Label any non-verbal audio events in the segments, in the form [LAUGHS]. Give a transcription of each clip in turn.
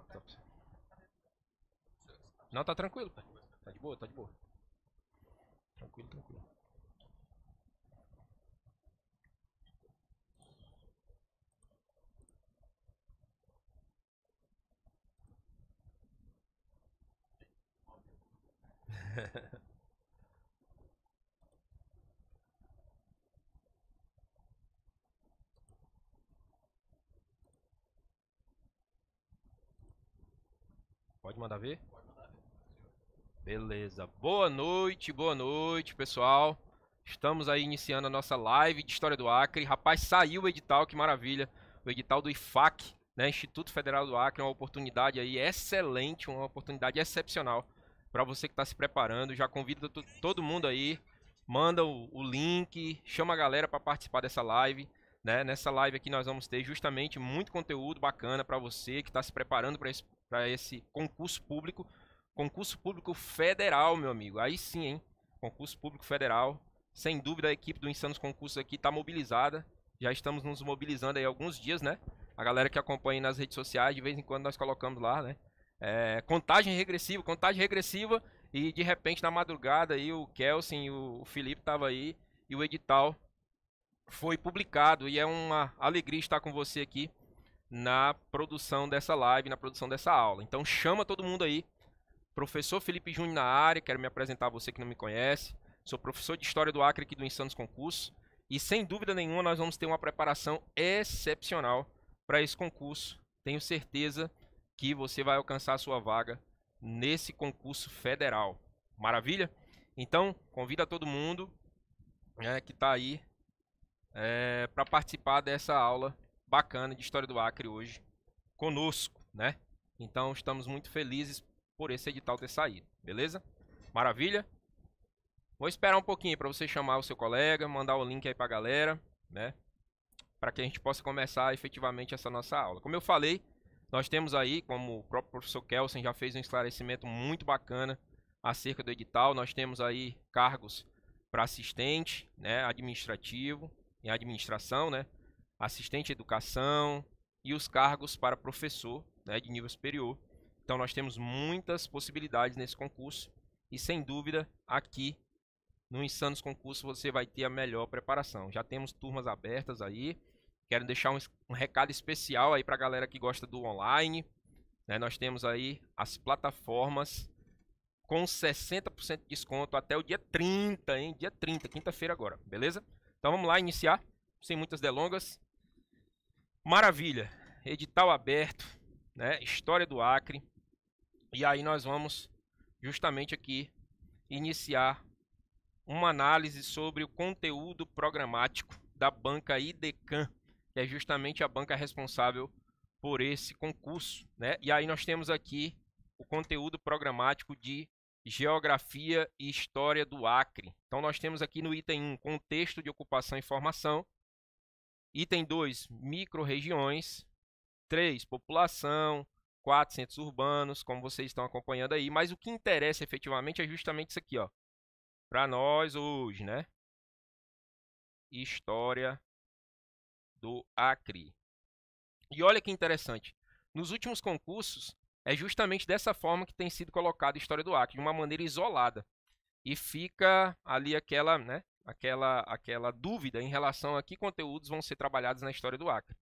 top, top. Não, tá tranquilo, pai. Tá de boa, tá de boa. Tranquilo, tranquilo. [LAUGHS] Pode mandar ver? Beleza. Boa noite, boa noite, pessoal. Estamos aí iniciando a nossa live de História do Acre. Rapaz, saiu o edital, que maravilha. O edital do IFAC, né? Instituto Federal do Acre, uma oportunidade aí excelente, uma oportunidade excepcional para você que está se preparando. Já convido todo mundo aí, manda o, o link, chama a galera para participar dessa live. Né? Nessa live aqui nós vamos ter justamente muito conteúdo bacana para você que está se preparando para esse para esse concurso público. Concurso público federal, meu amigo. Aí sim, hein? Concurso público federal. Sem dúvida a equipe do Insanos Concursos aqui está mobilizada. Já estamos nos mobilizando aí alguns dias, né? A galera que acompanha nas redes sociais, de vez em quando nós colocamos lá, né? É, contagem regressiva, contagem regressiva. E de repente na madrugada aí o Kelsen e o Felipe tava aí e o edital foi publicado. E é uma alegria estar com você aqui na produção dessa live, na produção dessa aula. Então chama todo mundo aí. Professor Felipe Júnior na área, quero me apresentar a você que não me conhece. Sou professor de História do Acre aqui do Insanos Concurso. E sem dúvida nenhuma nós vamos ter uma preparação excepcional para esse concurso. Tenho certeza que você vai alcançar a sua vaga nesse concurso federal. Maravilha? Então, convida todo mundo né, que está aí é, para participar dessa aula bacana de história do Acre hoje conosco, né? Então estamos muito felizes por esse edital ter saído, beleza? Maravilha? Vou esperar um pouquinho para você chamar o seu colega, mandar o link aí para a galera, né? Para que a gente possa começar efetivamente essa nossa aula. Como eu falei, nós temos aí, como o próprio professor Kelsen já fez um esclarecimento muito bacana acerca do edital, nós temos aí cargos para assistente, né, administrativo, em administração, né, assistente de educação e os cargos para professor né, de nível superior. Então nós temos muitas possibilidades nesse concurso e sem dúvida aqui no Insanos Concurso você vai ter a melhor preparação. Já temos turmas abertas aí. Quero deixar um, um recado especial aí para a galera que gosta do online. Né, nós temos aí as plataformas com 60% de desconto até o dia 30, hein? Dia 30, quinta-feira agora, beleza? Então vamos lá iniciar, sem muitas delongas. Maravilha. Edital aberto, né? História do Acre. E aí nós vamos justamente aqui iniciar uma análise sobre o conteúdo programático da banca IDECAN, que é justamente a banca responsável por esse concurso, né? E aí nós temos aqui o conteúdo programático de Geografia e História do Acre. Então nós temos aqui no item 1, contexto de ocupação e formação, Item 2, micro-regiões. 3, população. 4, centros urbanos, como vocês estão acompanhando aí. Mas o que interessa efetivamente é justamente isso aqui, ó. Para nós hoje, né? História do Acre. E olha que interessante. Nos últimos concursos, é justamente dessa forma que tem sido colocada a história do Acre, de uma maneira isolada. E fica ali aquela, né, aquela, aquela dúvida em relação a que conteúdos vão ser trabalhados na história do Acre.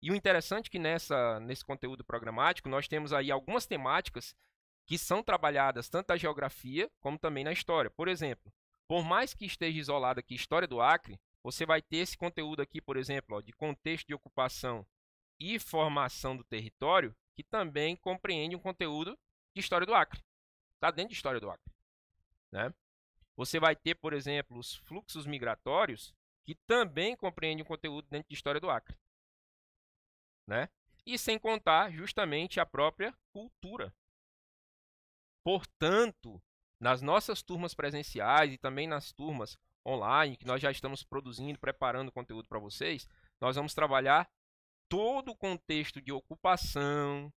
E o interessante é que nessa, nesse conteúdo programático nós temos aí algumas temáticas que são trabalhadas tanto na geografia como também na história. Por exemplo, por mais que esteja isolado aqui História do Acre, você vai ter esse conteúdo aqui, por exemplo, ó, de contexto de ocupação e formação do território, que também compreende um conteúdo de História do Acre. Está dentro de História do Acre. Né? Você vai ter, por exemplo, os fluxos migratórios, que também compreendem o conteúdo dentro de História do Acre. Né? E sem contar justamente a própria cultura. Portanto, nas nossas turmas presenciais e também nas turmas online, que nós já estamos produzindo, preparando conteúdo para vocês, nós vamos trabalhar todo o contexto de ocupação,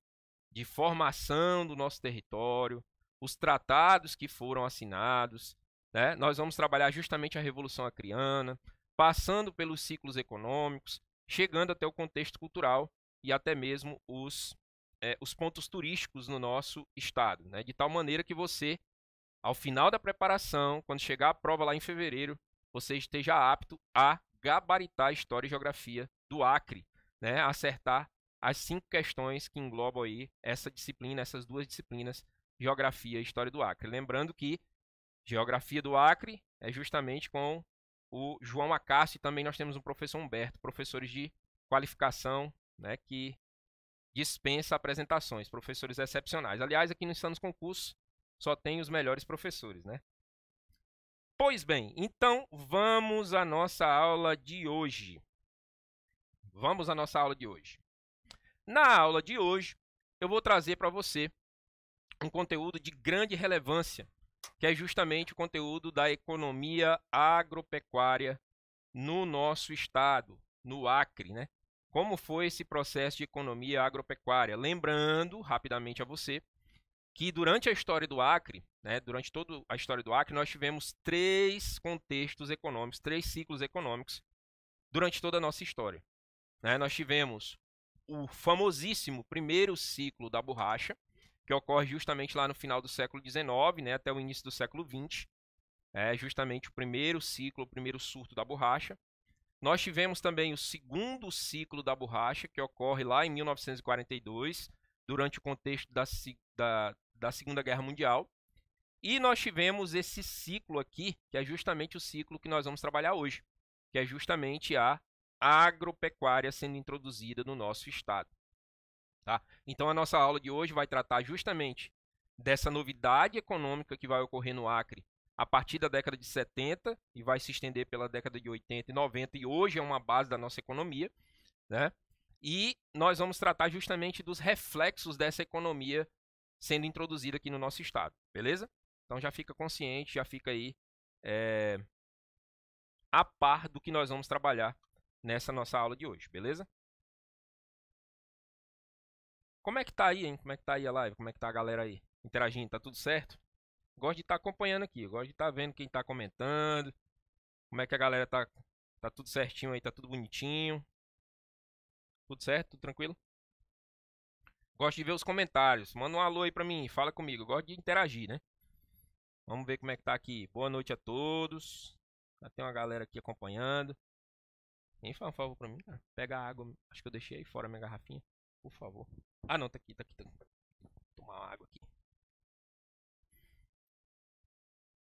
de formação do nosso território, os tratados que foram assinados, né? Nós vamos trabalhar justamente a Revolução Acriana, passando pelos ciclos econômicos, chegando até o contexto cultural e até mesmo os é, os pontos turísticos no nosso estado, né? de tal maneira que você, ao final da preparação, quando chegar a prova lá em fevereiro, você esteja apto a gabaritar a história e geografia do Acre, né? acertar as cinco questões que englobam aí essa disciplina, essas duas disciplinas, geografia e história do Acre. Lembrando que geografia do Acre é justamente com o João Acácio e também nós temos um professor Humberto, professores de qualificação, né, que dispensa apresentações, professores excepcionais. Aliás, aqui no Insanos Concursos só tem os melhores professores, né? Pois bem, então vamos à nossa aula de hoje. Vamos à nossa aula de hoje. Na aula de hoje, eu vou trazer para você um conteúdo de grande relevância, que é justamente o conteúdo da economia agropecuária no nosso estado, no Acre, né? Como foi esse processo de economia agropecuária? Lembrando rapidamente a você que durante a história do Acre, né, durante toda a história do Acre, nós tivemos três contextos econômicos, três ciclos econômicos durante toda a nossa história. Né? Nós tivemos o famosíssimo primeiro ciclo da borracha, que ocorre justamente lá no final do século XIX, né, até o início do século XX. É justamente o primeiro ciclo, o primeiro surto da borracha. Nós tivemos também o segundo ciclo da borracha, que ocorre lá em 1942, durante o contexto da, da, da Segunda Guerra Mundial. E nós tivemos esse ciclo aqui, que é justamente o ciclo que nós vamos trabalhar hoje, que é justamente a agropecuária sendo introduzida no nosso estado. Tá? Então a nossa aula de hoje vai tratar justamente dessa novidade econômica que vai ocorrer no Acre a partir da década de 70 e vai se estender pela década de 80 e 90 e hoje é uma base da nossa economia, né? E nós vamos tratar justamente dos reflexos dessa economia sendo introduzida aqui no nosso estado, beleza? Então já fica consciente, já fica aí é, a par do que nós vamos trabalhar nessa nossa aula de hoje, beleza? Como é que tá aí, hein? Como é que tá aí a live? Como é que tá a galera aí? Interagindo, tá tudo certo? Gosto de estar tá acompanhando aqui, gosto de estar tá vendo quem tá comentando. Como é que a galera tá tá tudo certinho aí, tá tudo bonitinho. Tudo certo? Tudo tranquilo? Gosto de ver os comentários. Manda um alô aí pra mim, fala comigo. gosto de interagir, né? Vamos ver como é que tá aqui. Boa noite a todos. Já tem uma galera aqui acompanhando. Quem faz um favor pra mim, cara? Pega a água. Acho que eu deixei aí fora minha garrafinha. Por favor. Ah, não, tá aqui, tá aqui. Tá aqui. Vou tomar uma água aqui.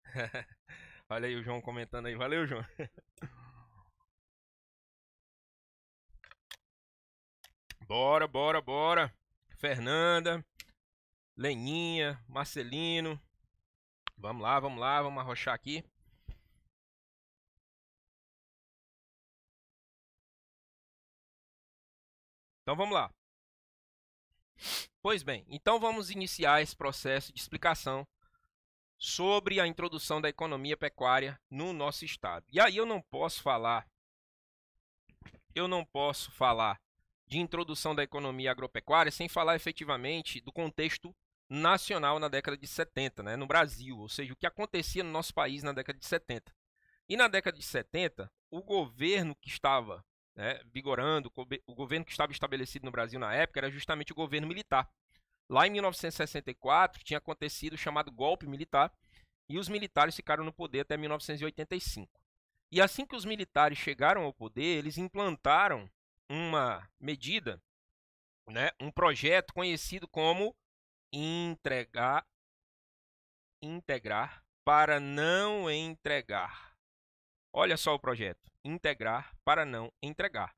[LAUGHS] Olha aí o João comentando aí. Valeu, João. [LAUGHS] bora, bora, bora. Fernanda, Leninha, Marcelino. Vamos lá, vamos lá, vamos arrochar aqui. Então vamos lá. Pois bem, então vamos iniciar esse processo de explicação sobre a introdução da economia pecuária no nosso estado. E aí eu não posso falar eu não posso falar de introdução da economia agropecuária sem falar efetivamente do contexto nacional na década de 70, né, no Brasil, ou seja, o que acontecia no nosso país na década de 70. E na década de 70, o governo que estava né, vigorando, o governo que estava estabelecido no Brasil na época era justamente o governo militar. Lá em 1964 tinha acontecido o chamado golpe militar e os militares ficaram no poder até 1985. E assim que os militares chegaram ao poder, eles implantaram uma medida, né, um projeto conhecido como entregar integrar para não entregar. Olha só o projeto: integrar para não entregar.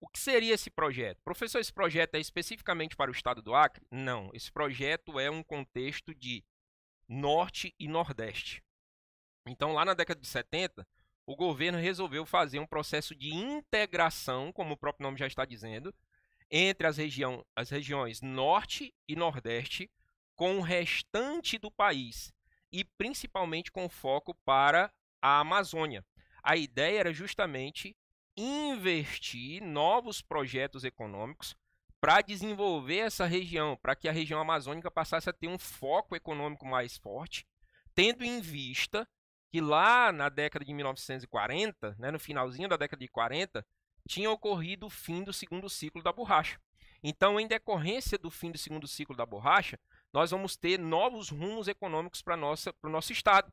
O que seria esse projeto? Professor, esse projeto é especificamente para o estado do Acre? Não, esse projeto é um contexto de norte e nordeste. Então, lá na década de 70, o governo resolveu fazer um processo de integração, como o próprio nome já está dizendo, entre as, região, as regiões norte e nordeste com o restante do país e principalmente com foco para a Amazônia. A ideia era justamente investir novos projetos econômicos para desenvolver essa região, para que a região amazônica passasse a ter um foco econômico mais forte, tendo em vista que lá na década de 1940, né, no finalzinho da década de 40, tinha ocorrido o fim do segundo ciclo da borracha. Então, em decorrência do fim do segundo ciclo da borracha, nós vamos ter novos rumos econômicos para o nosso Estado.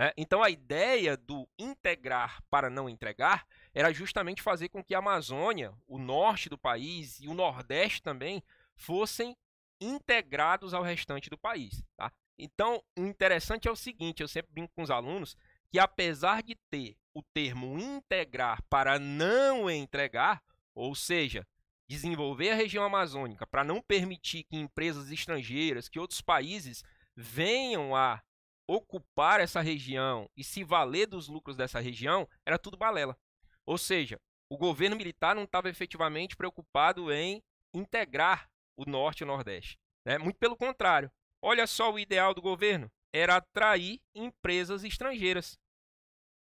Né? Então, a ideia do integrar para não entregar era justamente fazer com que a Amazônia, o norte do país e o nordeste também fossem integrados ao restante do país. Tá? Então, o interessante é o seguinte: eu sempre brinco com os alunos que, apesar de ter o termo integrar para não entregar, ou seja, desenvolver a região amazônica para não permitir que empresas estrangeiras, que outros países venham a ocupar essa região e se valer dos lucros dessa região, era tudo balela. Ou seja, o governo militar não estava efetivamente preocupado em integrar o norte e o nordeste. Né? Muito pelo contrário. Olha só o ideal do governo: era atrair empresas estrangeiras.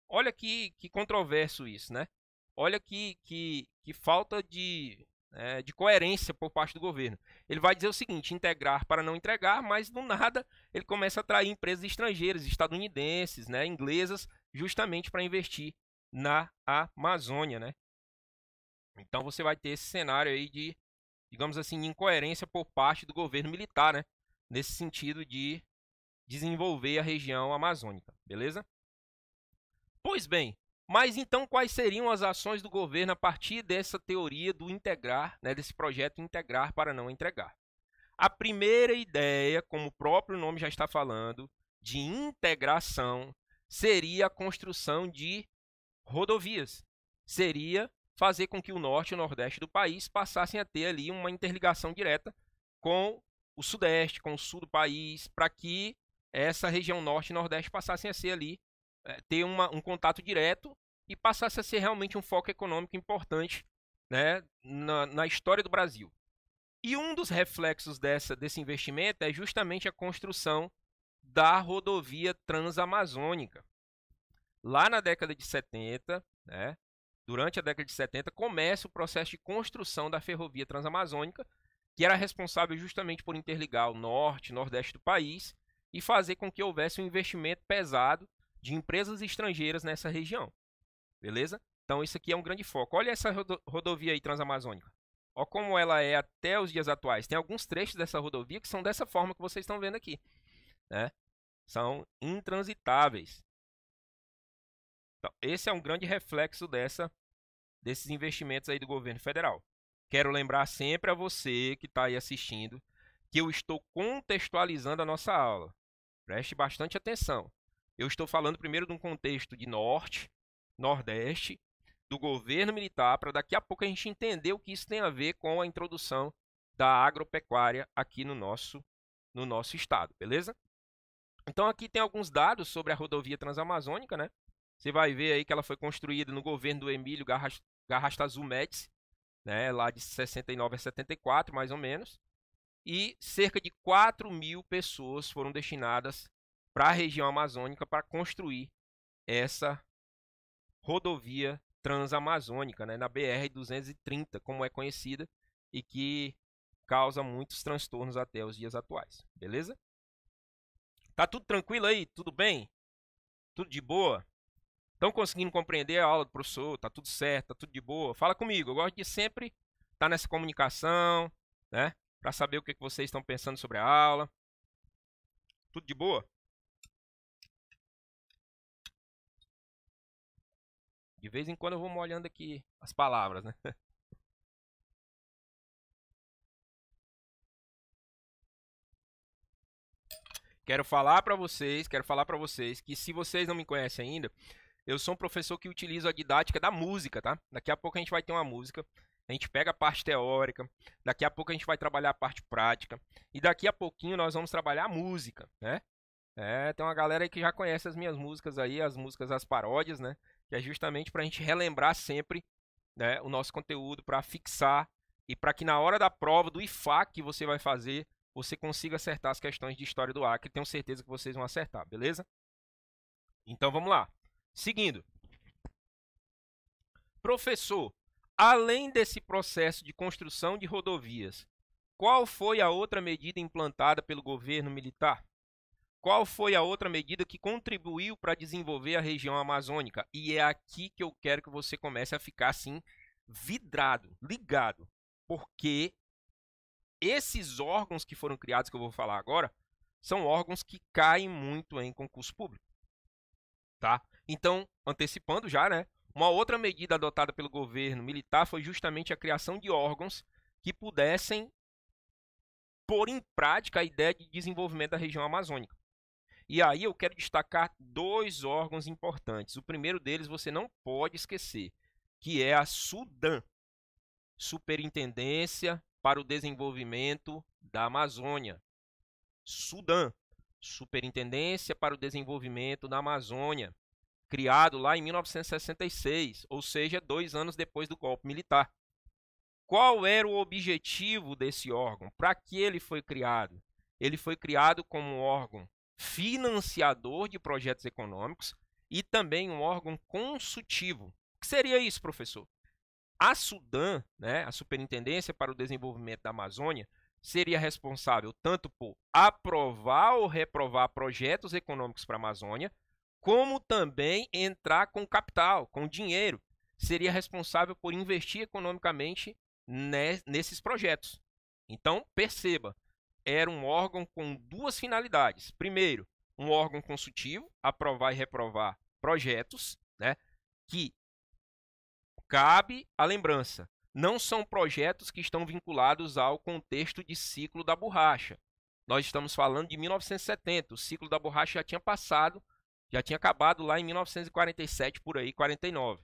Olha que, que controverso isso, né? Olha que, que, que falta de, é, de coerência por parte do governo. Ele vai dizer o seguinte: integrar para não entregar, mas do nada ele começa a atrair empresas estrangeiras, estadunidenses, né, inglesas, justamente para investir na Amazônia, né? Então você vai ter esse cenário aí de, digamos assim, incoerência por parte do governo militar, né? Nesse sentido de desenvolver a região amazônica, beleza? Pois bem, mas então, quais seriam as ações do governo a partir dessa teoria do integrar, né, desse projeto integrar para não entregar? A primeira ideia, como o próprio nome já está falando, de integração, seria a construção de rodovias. Seria fazer com que o norte e o nordeste do país passassem a ter ali uma interligação direta com o sudeste, com o sul do país, para que essa região norte e nordeste passassem a ser ali, é, ter uma, um contato direto e passasse a ser realmente um foco econômico importante né, na, na história do Brasil. E um dos reflexos dessa, desse investimento é justamente a construção da rodovia transamazônica. Lá na década de 70, né, durante a década de 70, começa o processo de construção da ferrovia transamazônica, que era responsável justamente por interligar o norte e nordeste do país e fazer com que houvesse um investimento pesado de empresas estrangeiras nessa região. Beleza? Então isso aqui é um grande foco. Olha essa rodovia aí transamazônica. Olha como ela é até os dias atuais. Tem alguns trechos dessa rodovia que são dessa forma que vocês estão vendo aqui. Né? São intransitáveis. Então, esse é um grande reflexo dessa, desses investimentos aí do governo federal. Quero lembrar sempre a você que está aí assistindo que eu estou contextualizando a nossa aula. Preste bastante atenção. Eu estou falando primeiro de um contexto de norte, Nordeste do governo militar, para daqui a pouco a gente entender o que isso tem a ver com a introdução da agropecuária aqui no nosso, no nosso estado, beleza? Então aqui tem alguns dados sobre a rodovia transamazônica, né? Você vai ver aí que ela foi construída no governo do Emílio Garrastazu Médici, né? Lá de 69 a 74, mais ou menos. E cerca de 4 mil pessoas foram destinadas para a região amazônica para construir essa rodovia transamazônica, né, na BR-230, como é conhecida, e que causa muitos transtornos até os dias atuais. Beleza? Tá tudo tranquilo aí? Tudo bem? Tudo de boa? Estão conseguindo compreender a aula do professor? Tá tudo certo? Tá tudo de boa? Fala comigo. Eu gosto de sempre estar tá nessa comunicação, né? Para saber o que, que vocês estão pensando sobre a aula. Tudo de boa? De vez em quando eu vou molhando aqui as palavras, né? [LAUGHS] Quero falar para vocês, quero falar para vocês que se vocês não me conhecem ainda, eu sou um professor que utiliza a didática da música, tá? Daqui a pouco a gente vai ter uma música, a gente pega a parte teórica, daqui a pouco a gente vai trabalhar a parte prática e daqui a pouquinho nós vamos trabalhar a música, né? É, tem uma galera aí que já conhece as minhas músicas aí, as músicas, as paródias, né? Que é justamente para a gente relembrar sempre né, o nosso conteúdo, para fixar e para que na hora da prova do IFAC que você vai fazer, você consiga acertar as questões de história do Acre. Tenho certeza que vocês vão acertar, beleza? Então vamos lá. Seguindo. Professor, além desse processo de construção de rodovias, qual foi a outra medida implantada pelo governo militar? Qual foi a outra medida que contribuiu para desenvolver a região amazônica? E é aqui que eu quero que você comece a ficar assim vidrado, ligado, porque esses órgãos que foram criados, que eu vou falar agora, são órgãos que caem muito em concurso público. Tá? Então, antecipando já, né? Uma outra medida adotada pelo governo militar foi justamente a criação de órgãos que pudessem pôr em prática a ideia de desenvolvimento da região amazônica. E aí eu quero destacar dois órgãos importantes. O primeiro deles você não pode esquecer, que é a SUDAM, Superintendência para o Desenvolvimento da Amazônia. SUDAM, Superintendência para o Desenvolvimento da Amazônia, criado lá em 1966, ou seja, dois anos depois do golpe militar. Qual era o objetivo desse órgão? Para que ele foi criado? Ele foi criado como um órgão financiador de projetos econômicos e também um órgão consultivo. O que seria isso, professor? A Sudan, né, a Superintendência para o Desenvolvimento da Amazônia, seria responsável tanto por aprovar ou reprovar projetos econômicos para a Amazônia, como também entrar com capital, com dinheiro. Seria responsável por investir economicamente nesses projetos. Então, perceba, era um órgão com duas finalidades. Primeiro, um órgão consultivo, aprovar e reprovar projetos, né, que cabe a lembrança. Não são projetos que estão vinculados ao contexto de ciclo da borracha. Nós estamos falando de 1970, o ciclo da borracha já tinha passado, já tinha acabado lá em 1947, por aí, 49.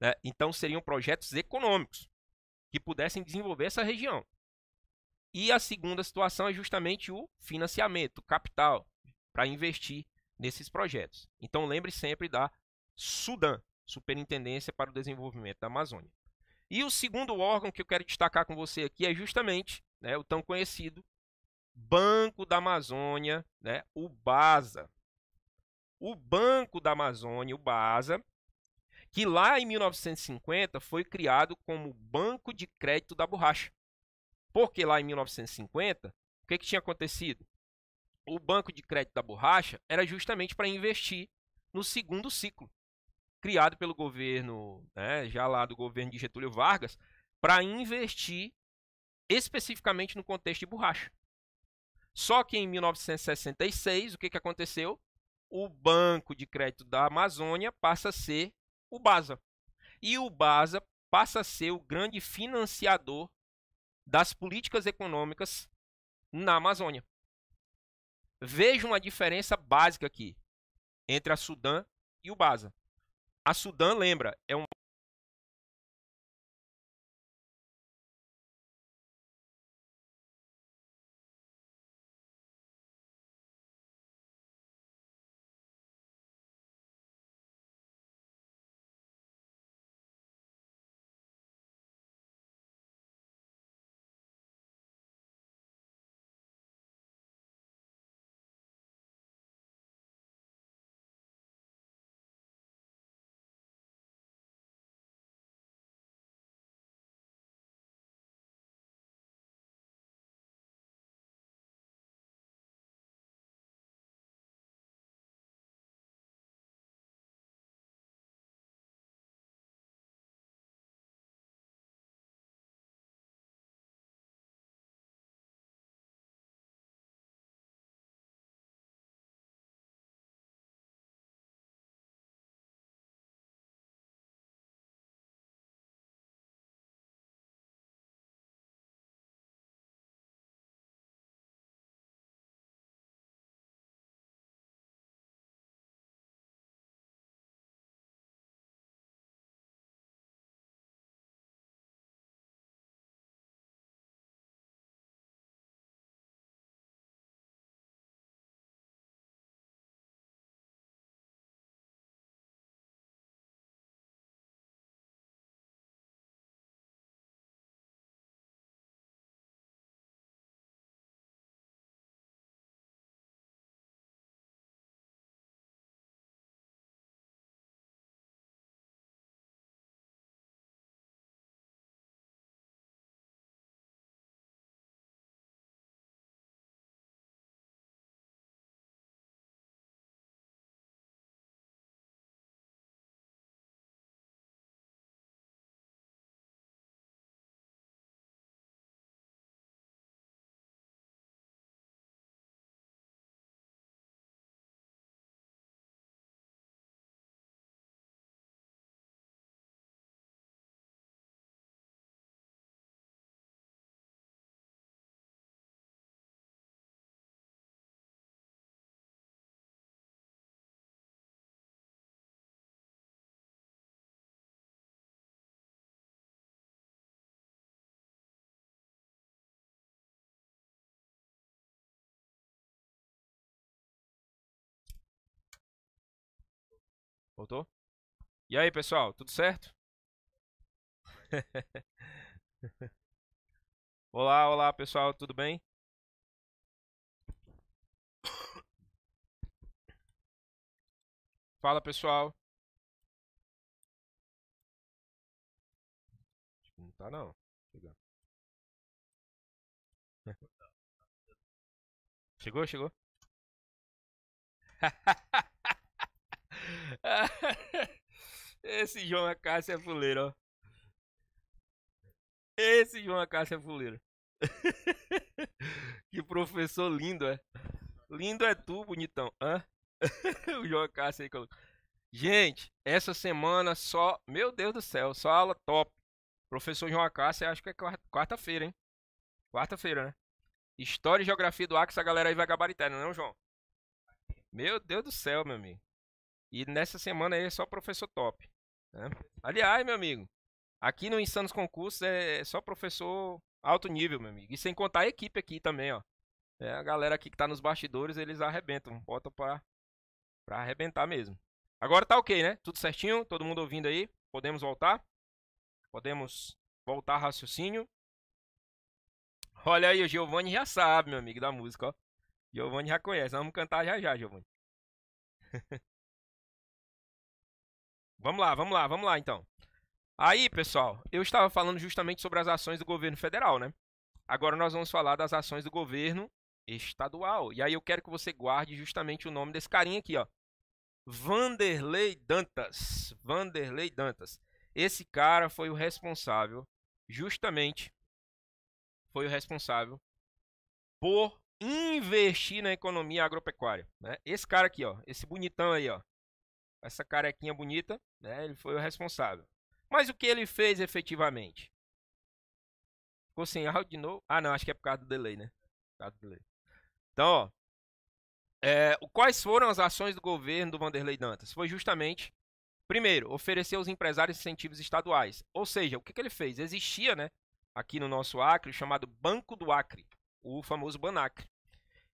Né? Então seriam projetos econômicos que pudessem desenvolver essa região. E a segunda situação é justamente o financiamento, capital, para investir nesses projetos. Então lembre sempre da SUDAM, Superintendência para o Desenvolvimento da Amazônia. E o segundo órgão que eu quero destacar com você aqui é justamente né, o tão conhecido Banco da Amazônia, né, o BASA. O Banco da Amazônia, o BASA, que lá em 1950 foi criado como Banco de Crédito da Borracha. Porque lá em 1950, o que, que tinha acontecido? O Banco de Crédito da Borracha era justamente para investir no segundo ciclo, criado pelo governo, né, já lá do governo de Getúlio Vargas, para investir especificamente no contexto de borracha. Só que em 1966, o que, que aconteceu? O Banco de Crédito da Amazônia passa a ser o BASA. E o BASA passa a ser o grande financiador das políticas econômicas na Amazônia. Veja uma diferença básica aqui entre a Sudã e o BASA. A Sudã, lembra, é um Voltou? E aí, pessoal, tudo certo? [LAUGHS] olá, olá, pessoal, tudo bem? Fala, pessoal. Não tá não. Chegou, [LAUGHS] chegou. [LAUGHS] Esse João Acácio é fuleiro, ó. Esse João Acácio é fuleiro. [LAUGHS] que professor lindo, é. Lindo é tu, bonitão. Hã? [LAUGHS] o João Acácio aí colocou. Gente, essa semana só. Meu Deus do céu, só aula top. Professor João Acácio, acho que é quarta-feira, hein? Quarta-feira, né? História e Geografia do Acre, essa galera aí vai gabaritar, não é, João? Meu Deus do céu, meu amigo. E nessa semana aí é só professor top. Né? Aliás, meu amigo, aqui no Insanos Concursos é só professor alto nível, meu amigo. E sem contar a equipe aqui também, ó. É, a galera aqui que tá nos bastidores, eles arrebentam. Bota pra, pra arrebentar mesmo. Agora tá ok, né? Tudo certinho? Todo mundo ouvindo aí? Podemos voltar? Podemos voltar raciocínio? Olha aí, o Giovanni já sabe, meu amigo, da música, ó. Giovanni já conhece. Vamos cantar já já, Giovanni. [LAUGHS] vamos lá, vamos lá, vamos lá então. Aí, pessoal, eu estava falando justamente sobre as ações do governo federal, né? Agora nós vamos falar das ações do governo estadual. E aí eu quero que você guarde justamente o nome desse carinha aqui, ó. Vanderlei Dantas. Vanderlei Dantas. Esse cara foi o responsável, justamente, foi o responsável por investir na economia agropecuária. Né? Esse cara aqui, ó, esse bonitão aí, ó, essa carequinha bonita, né? Ele foi o responsável. Mas o que ele fez efetivamente? Ficou sem áudio de novo? Ah, não, acho que é por causa do delay, né? Por causa do delay. Então, ó, é, quais foram as ações do governo do Vanderlei Dantas? Foi justamente, primeiro, oferecer aos empresários incentivos estaduais. Ou seja, o que, que ele fez? Existia, né, aqui no nosso Acre, o chamado Banco do Acre o famoso Banacre.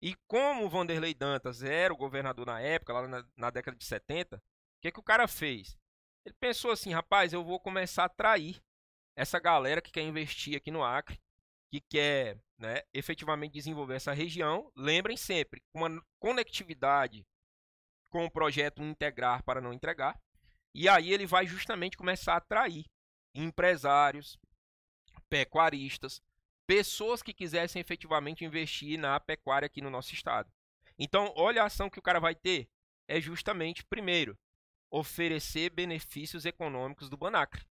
E como o Vanderlei Dantas era o governador na época, lá na, na década de 70, o que, que o cara fez? Ele pensou assim, rapaz, eu vou começar a atrair essa galera que quer investir aqui no Acre, que quer né, efetivamente desenvolver essa região. Lembrem sempre, uma conectividade com o projeto Integrar para não entregar. E aí ele vai justamente começar a atrair empresários, pecuaristas, pessoas que quisessem efetivamente investir na pecuária aqui no nosso estado. Então, olha a ação que o cara vai ter. É justamente, primeiro, oferecer benefícios econômicos do Banacre.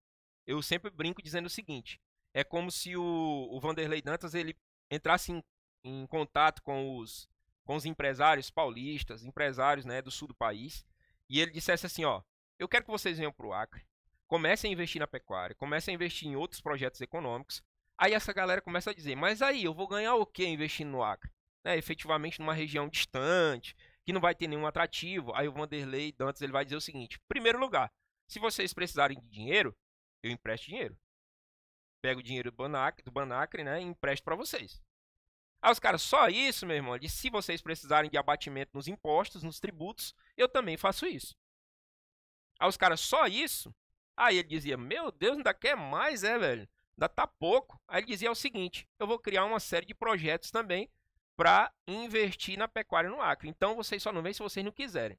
Eu sempre brinco dizendo o seguinte: é como se o, o Vanderlei Dantas ele entrasse em, em contato com os, com os empresários paulistas, empresários né, do sul do país, e ele dissesse assim: ó, eu quero que vocês venham para o Acre, comecem a investir na pecuária, comecem a investir em outros projetos econômicos, Aí essa galera começa a dizer, mas aí eu vou ganhar o que investindo no Acre? Né, efetivamente numa região distante, que não vai ter nenhum atrativo. Aí o Vanderlei Dantas ele vai dizer o seguinte: primeiro lugar, se vocês precisarem de dinheiro, eu empresto dinheiro. Pego o dinheiro do Banacre, do Banacre né, e empresto para vocês. Aí os caras, só isso, meu irmão, se vocês precisarem de abatimento nos impostos, nos tributos, eu também faço isso. Aí os caras, só isso? Aí ele dizia, meu Deus, ainda quer mais, é, velho? ainda está pouco. Aí ele dizia o seguinte: eu vou criar uma série de projetos também para investir na pecuária no Acre. Então vocês só não vêm se vocês não quiserem.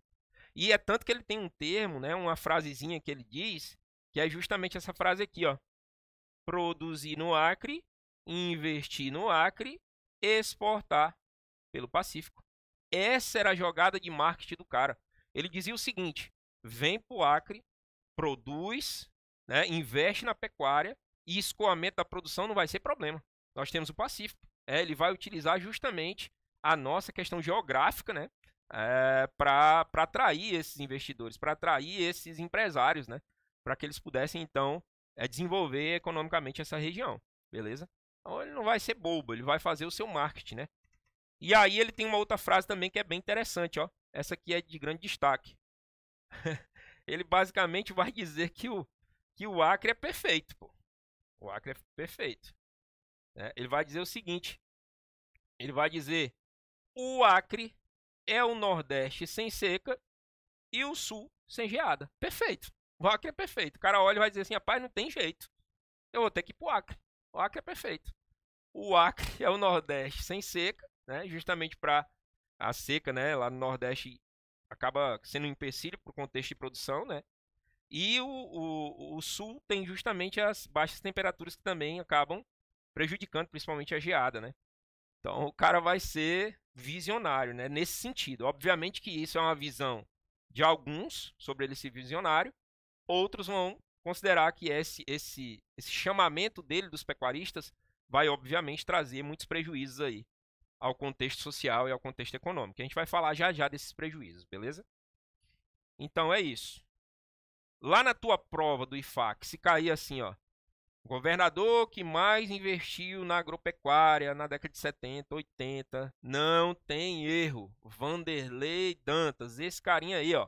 E é tanto que ele tem um termo, né, uma frasezinha que ele diz, que é justamente essa frase aqui, ó. Produzir no Acre, investir no Acre, exportar pelo Pacífico. Essa era a jogada de marketing do cara. Ele dizia o seguinte: vem para o Acre, produz, né, investe na pecuária e escoamento da produção não vai ser problema. Nós temos o Pacífico. É, ele vai utilizar justamente a nossa questão geográfica né, é, para atrair esses investidores, para atrair esses empresários, né, para que eles pudessem, então, é, desenvolver economicamente essa região. Beleza? Então ele não vai ser bobo, ele vai fazer o seu marketing. Né? E aí ele tem uma outra frase também que é bem interessante. Ó. Essa aqui é de grande destaque. [LAUGHS] ele basicamente vai dizer que o, que o Acre é perfeito. Pô. O Acre é perfeito. É, ele vai dizer o seguinte: ele vai dizer, o Acre é o Nordeste sem seca e o Sul sem geada. Perfeito. O Acre é perfeito. O cara olha e vai dizer assim, rapaz, não tem jeito. Eu vou ter que ir pro Acre. O Acre é perfeito. O Acre é o Nordeste sem seca, né? Justamente para a seca, né? Lá no Nordeste acaba sendo um empecilho para o contexto de produção, né? E o, o, o, sul tem justamente as baixas temperaturas que também acabam prejudicando principalmente a geada, né? Então o cara vai ser visionário, né? Nesse sentido. Obviamente que isso é uma visão de alguns sobre ele ser visionário, outros vão considerar que esse, esse, esse chamamento dele dos pecuaristas vai obviamente trazer muitos prejuízos aí ao contexto social e ao contexto econômico. A gente vai falar já já desses prejuízos, beleza? Então é isso. Lá na tua prova do IFAC, se cair assim, ó, governador que mais investiu na agropecuária na década de 70, 80, não tem erro. Vanderlei Dantas, esse carinha aí, ó,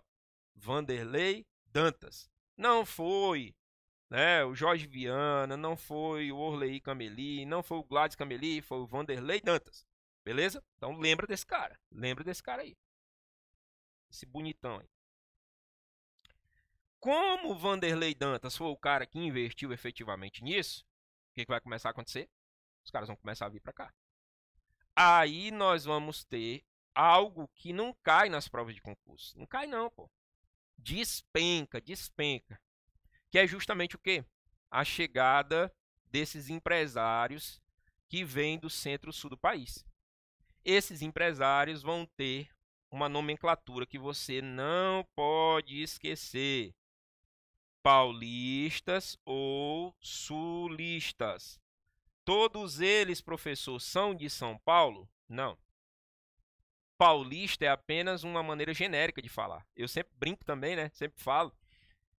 Vanderlei Dantas. Não foi né, o Jorge Viana, não foi o Orley Cameli, não foi o Gladys Cameli, foi o Vanderlei Dantas. Beleza? Então lembra desse cara. Lembra desse cara aí. Esse bonitão aí. Como Vanderlei Dantas foi o cara que investiu efetivamente nisso, o que, que vai começar a acontecer? Os caras vão começar a vir para cá. Aí nós vamos ter algo que não cai nas provas de concurso. Não cai não, pô. Despenca, despenca. Que é justamente o quê? A chegada desses empresários que vêm do centro-sul do país esses empresários vão ter uma nomenclatura que você não pode esquecer. Paulistas ou sulistas. Todos eles, professor, são de São Paulo? Não. Paulista é apenas uma maneira genérica de falar. Eu sempre brinco também, né? Sempre falo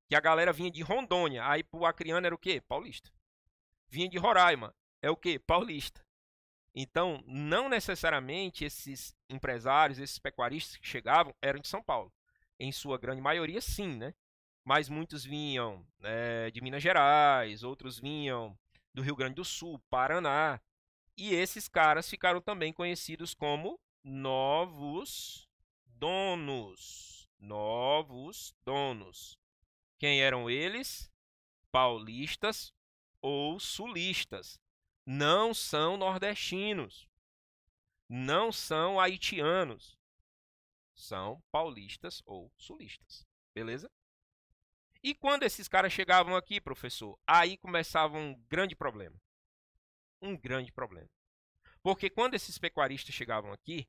que a galera vinha de Rondônia, aí pro Acriano era o quê? Paulista. Vinha de Roraima, é o quê? Paulista. Então, não necessariamente esses empresários, esses pecuaristas que chegavam eram de São Paulo. Em sua grande maioria, sim, né? Mas muitos vinham é, de Minas Gerais, outros vinham do Rio Grande do Sul, Paraná. E esses caras ficaram também conhecidos como novos donos. Novos donos. Quem eram eles? Paulistas ou sulistas não são nordestinos, não são haitianos, são paulistas ou sulistas, beleza? E quando esses caras chegavam aqui, professor, aí começava um grande problema. Um grande problema. Porque quando esses pecuaristas chegavam aqui,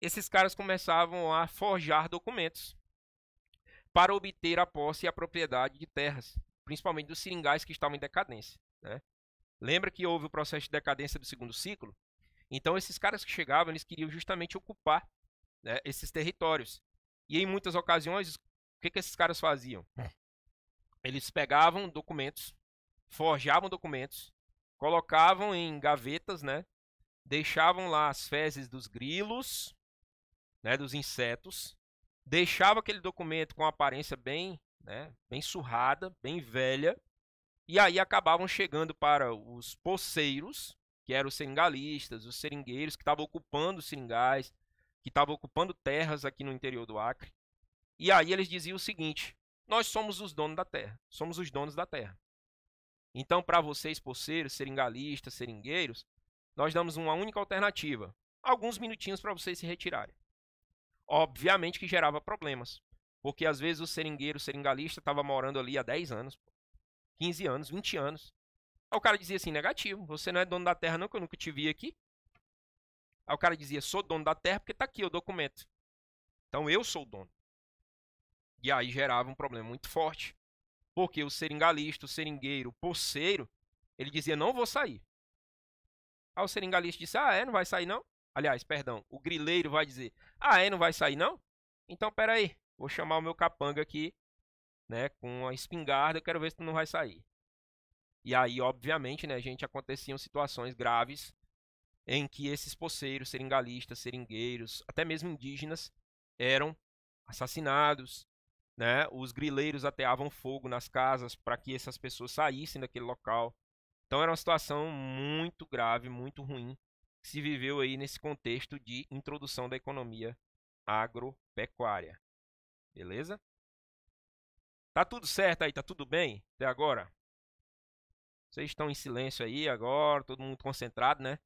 esses caras começavam a forjar documentos para obter a posse e a propriedade de terras, principalmente dos seringais que estavam em decadência. Né? Lembra que houve o processo de decadência do segundo ciclo? Então, esses caras que chegavam, eles queriam justamente ocupar né, esses territórios. E em muitas ocasiões, o que, que esses caras faziam? Eles pegavam documentos, forjavam documentos, colocavam em gavetas, né? Deixavam lá as fezes dos grilos, né, dos insetos, deixava aquele documento com aparência bem, né, bem surrada, bem velha, e aí acabavam chegando para os poceiros, que eram os seringalistas, os seringueiros que estavam ocupando os seringais, que estavam ocupando terras aqui no interior do Acre. E aí eles diziam o seguinte: nós somos os donos da terra, somos os donos da terra. Então, para vocês, poceiros, seringalistas, seringueiros, nós damos uma única alternativa: alguns minutinhos para vocês se retirarem. Obviamente que gerava problemas, porque às vezes o seringueiro, o seringalista, estava morando ali há 10 anos. 15 anos, 20 anos. Aí o cara dizia assim, negativo, você não é dono da terra não, que eu nunca te vi aqui. Aí o cara dizia, sou dono da terra porque tá aqui o documento. Então eu sou o dono. E aí gerava um problema muito forte. Porque o seringalista, o seringueiro, o poceiro, ele dizia, não vou sair. Aí o seringalista disse, ah, é, não vai sair não? Aliás, perdão, o grileiro vai dizer, ah, é, não vai sair não? Então, peraí, vou chamar o meu capanga aqui né, com a espingarda, eu quero ver se tu não vai sair. E aí, obviamente, né, gente aconteciam situações graves em que esses poceiros, seringalistas, seringueiros, até mesmo indígenas, eram assassinados, né? Os grileiros ateavam fogo nas casas para que essas pessoas saíssem daquele local. Então era uma situação muito grave, muito ruim que se viveu aí nesse contexto de introdução da economia agropecuária. Beleza? Tá tudo certo aí? Tá tudo bem até agora? Vocês estão em silêncio aí agora, todo mundo concentrado, né?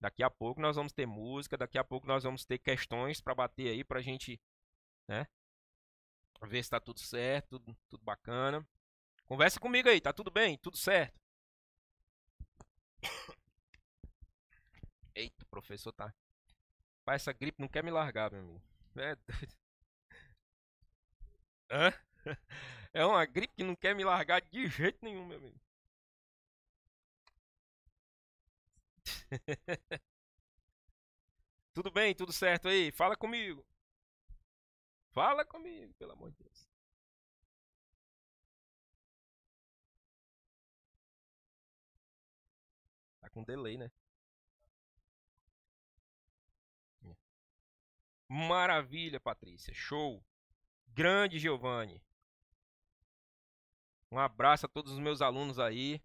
Daqui a pouco nós vamos ter música, daqui a pouco nós vamos ter questões para bater aí pra gente, né? Ver se tá tudo certo, tudo, tudo bacana. Conversa comigo aí, tá tudo bem? Tudo certo? Eita, o professor tá. Pai, essa gripe não quer me largar, meu amigo. É doido. [LAUGHS] Hã? [LAUGHS] É uma gripe que não quer me largar de jeito nenhum, meu amigo. [LAUGHS] tudo bem, tudo certo aí? Fala comigo. Fala comigo, pelo amor de Deus. Tá com delay, né? Maravilha, Patrícia. Show. Grande Giovanni. Um abraço a todos os meus alunos aí.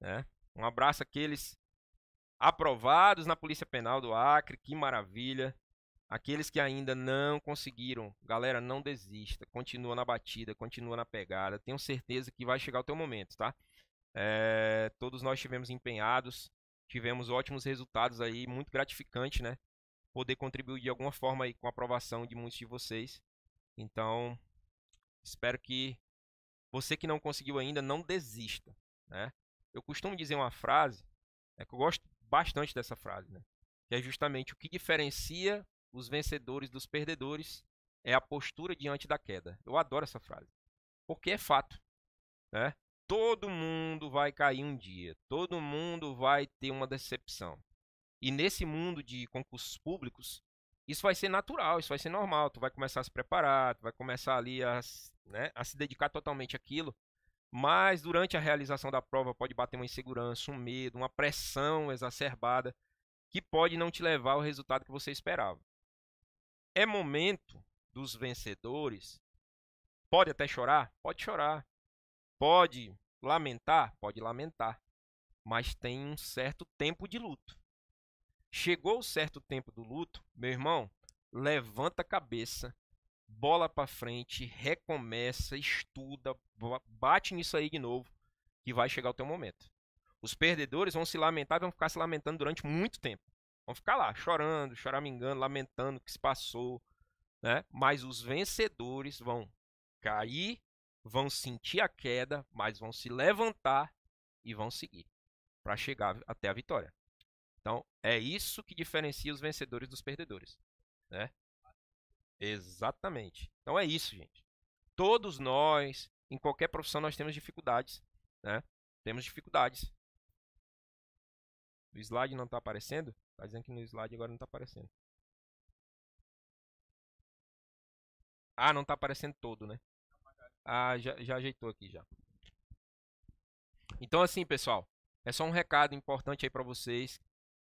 Né? Um abraço àqueles aprovados na Polícia Penal do Acre. Que maravilha. Aqueles que ainda não conseguiram, galera, não desista. Continua na batida, continua na pegada. Tenho certeza que vai chegar o teu momento, tá? É, todos nós estivemos empenhados, tivemos ótimos resultados aí, muito gratificante, né? poder contribuir de alguma forma aí com a aprovação de muitos de vocês. Então, espero que você que não conseguiu ainda não desista, né? Eu costumo dizer uma frase, é que eu gosto bastante dessa frase, né? Que é justamente o que diferencia os vencedores dos perdedores é a postura diante da queda. Eu adoro essa frase, porque é fato, né? Todo mundo vai cair um dia, todo mundo vai ter uma decepção. E nesse mundo de concursos públicos, isso vai ser natural, isso vai ser normal. Tu vai começar a se preparar, tu vai começar ali a, né, a se dedicar totalmente àquilo. Mas durante a realização da prova pode bater uma insegurança, um medo, uma pressão exacerbada que pode não te levar ao resultado que você esperava. É momento dos vencedores. Pode até chorar? Pode chorar. Pode lamentar? Pode lamentar. Mas tem um certo tempo de luto. Chegou o certo tempo do luto, meu irmão, levanta a cabeça, bola para frente, recomeça, estuda, bate nisso aí de novo, que vai chegar o teu momento. Os perdedores vão se lamentar, vão ficar se lamentando durante muito tempo. Vão ficar lá chorando, choramingando, lamentando o que se passou, né? Mas os vencedores vão cair, vão sentir a queda, mas vão se levantar e vão seguir para chegar até a vitória. Então, é isso que diferencia os vencedores dos perdedores. Né? Exatamente. Então é isso, gente. Todos nós, em qualquer profissão, nós temos dificuldades. Né? Temos dificuldades. O slide não está aparecendo? Está dizendo que no slide agora não está aparecendo. Ah, não está aparecendo todo, né? Ah, já, já ajeitou aqui já. Então assim, pessoal, é só um recado importante aí para vocês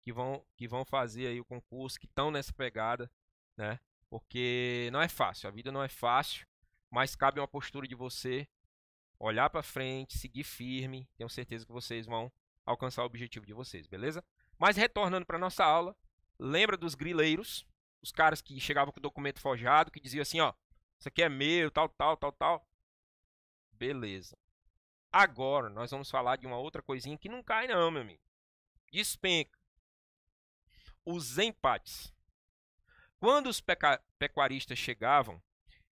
que vão, que vão fazer aí o concurso, que estão nessa pegada, né? Porque não é fácil, a vida não é fácil, mas cabe uma postura de você olhar para frente, seguir firme, tenho certeza que vocês vão alcançar o objetivo de vocês, beleza? Mas retornando para nossa aula, lembra dos grileiros, os caras que chegavam com o documento forjado, que diziam assim, ó, isso aqui é meu, tal, tal, tal, tal. Beleza. Agora nós vamos falar de uma outra coisinha que não cai não, meu amigo. Despenca os empates. Quando os pecuaristas chegavam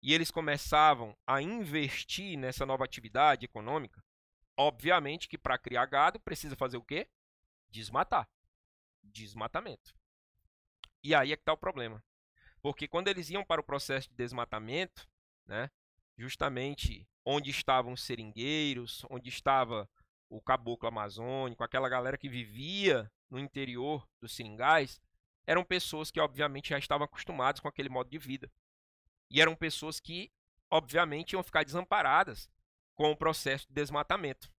e eles começavam a investir nessa nova atividade econômica, obviamente que para criar gado precisa fazer o quê? Desmatar. Desmatamento. E aí é que está o problema. Porque quando eles iam para o processo de desmatamento, né, justamente onde estavam os seringueiros, onde estava o caboclo amazônico, aquela galera que vivia no interior dos seringais, eram pessoas que obviamente já estavam acostumadas com aquele modo de vida. E eram pessoas que obviamente iam ficar desamparadas com o processo de desmatamento.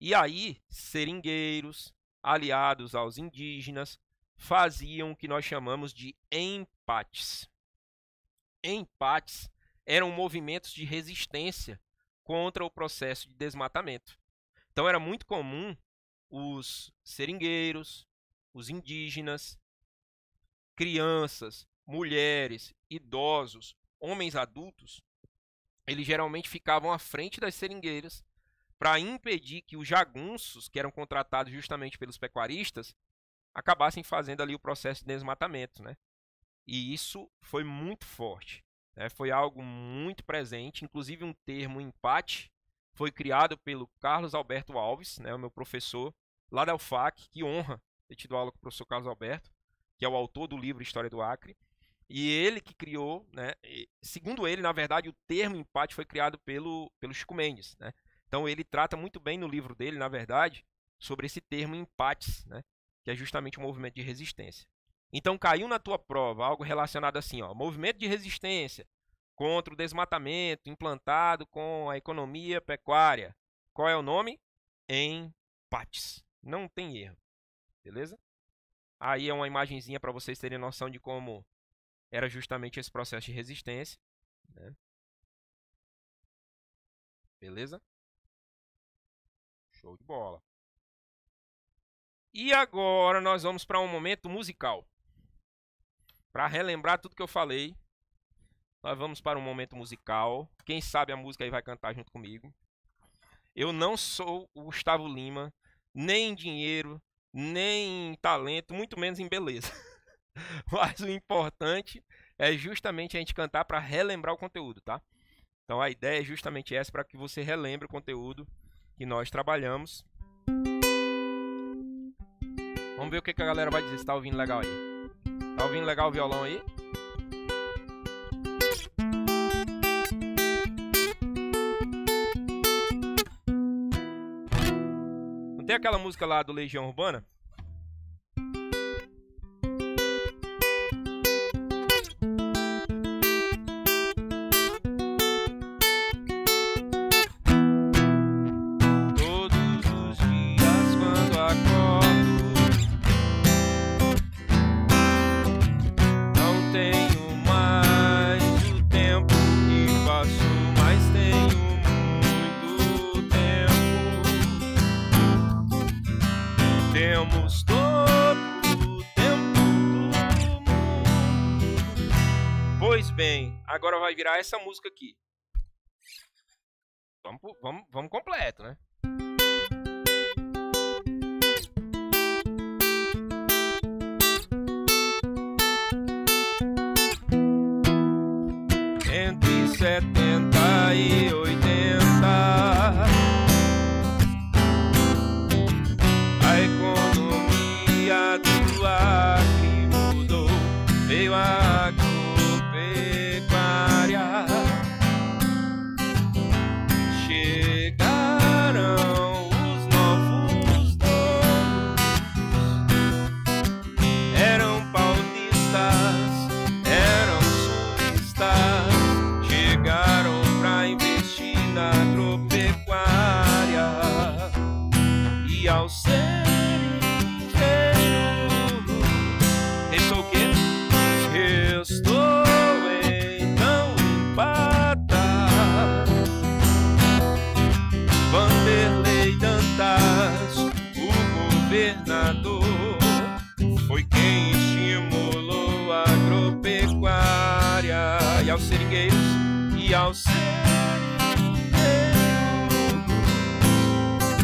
E aí, seringueiros, aliados aos indígenas, faziam o que nós chamamos de empates. Empates eram movimentos de resistência contra o processo de desmatamento. Então era muito comum os seringueiros, os indígenas, crianças, mulheres, idosos, homens adultos, eles geralmente ficavam à frente das seringueiras para impedir que os jagunços, que eram contratados justamente pelos pecuaristas, acabassem fazendo ali o processo de desmatamento, né? E isso foi muito forte, né? foi algo muito presente, inclusive um termo empate foi criado pelo Carlos Alberto Alves, né, o meu professor lá da UFAC, que honra ter tido aula com o professor Carlos Alberto, que é o autor do livro História do Acre. E ele que criou, né, segundo ele, na verdade, o termo empate foi criado pelo, pelo Chico Mendes. Né? Então ele trata muito bem no livro dele, na verdade, sobre esse termo empates, né, que é justamente o movimento de resistência. Então caiu na tua prova algo relacionado assim, ó, movimento de resistência contra o desmatamento implantado com a economia pecuária. Qual é o nome? Empates. Não tem erro. Beleza? Aí é uma imagenzinha para vocês terem noção de como era justamente esse processo de resistência. Né? Beleza? Show de bola. E agora nós vamos para um momento musical. Para relembrar tudo que eu falei nós vamos para um momento musical. Quem sabe a música aí vai cantar junto comigo. Eu não sou o Gustavo Lima, nem em dinheiro, nem em talento, muito menos em beleza. [LAUGHS] Mas o importante é justamente a gente cantar para relembrar o conteúdo, tá? Então a ideia é justamente essa para que você relembre o conteúdo que nós trabalhamos. Vamos ver o que, a galera vai dizer se tá ouvindo legal aí. Tá ouvindo legal o violão aí? tem aquela música lá do Legião Urbana? Agora vai virar essa música aqui. Vamos, vamos, vamos completo, né? Entre setenta e oitenta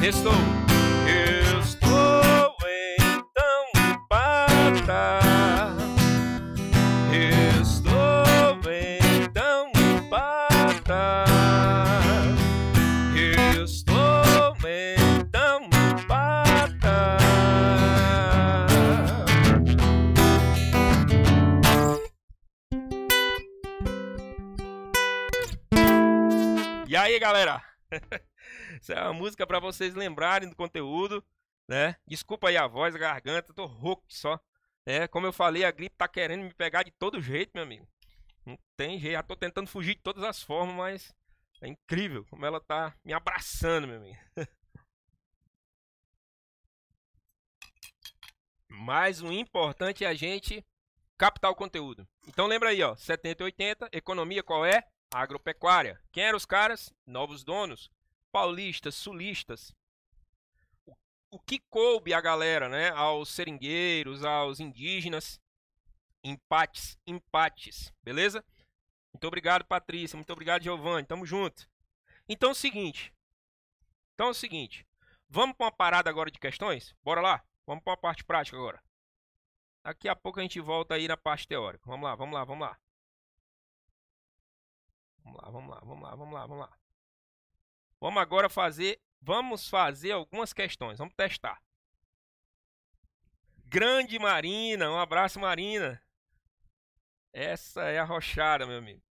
Estou Isso é uma música para vocês lembrarem do conteúdo, né? Desculpa aí a voz, a garganta, tô rouco só. É, como eu falei, a gripe tá querendo me pegar de todo jeito, meu amigo. Não tem jeito, já tô tentando fugir de todas as formas, mas é incrível como ela tá me abraçando, meu amigo. [LAUGHS] Mas o importante é a gente captar o conteúdo. Então lembra aí, ó, 70 e 80, economia qual é? Agropecuária. Quem eram os caras? Novos donos paulistas, sulistas, o que coube a galera, né, aos seringueiros, aos indígenas, empates, empates, beleza? Muito obrigado, Patrícia. Muito obrigado, Giovanni. Tamo junto. Então é o seguinte. Então é o seguinte. Vamos para uma parada agora de questões? Bora lá? Vamos para a parte prática agora. Daqui a pouco a gente volta aí na parte teórica. Vamos lá, vamos lá, vamos lá. Vamos lá, vamos lá, vamos lá, vamos lá, vamos lá. Vamos agora fazer, vamos fazer algumas questões. Vamos testar. Grande Marina, um abraço Marina. Essa é a rochada, meu amigo.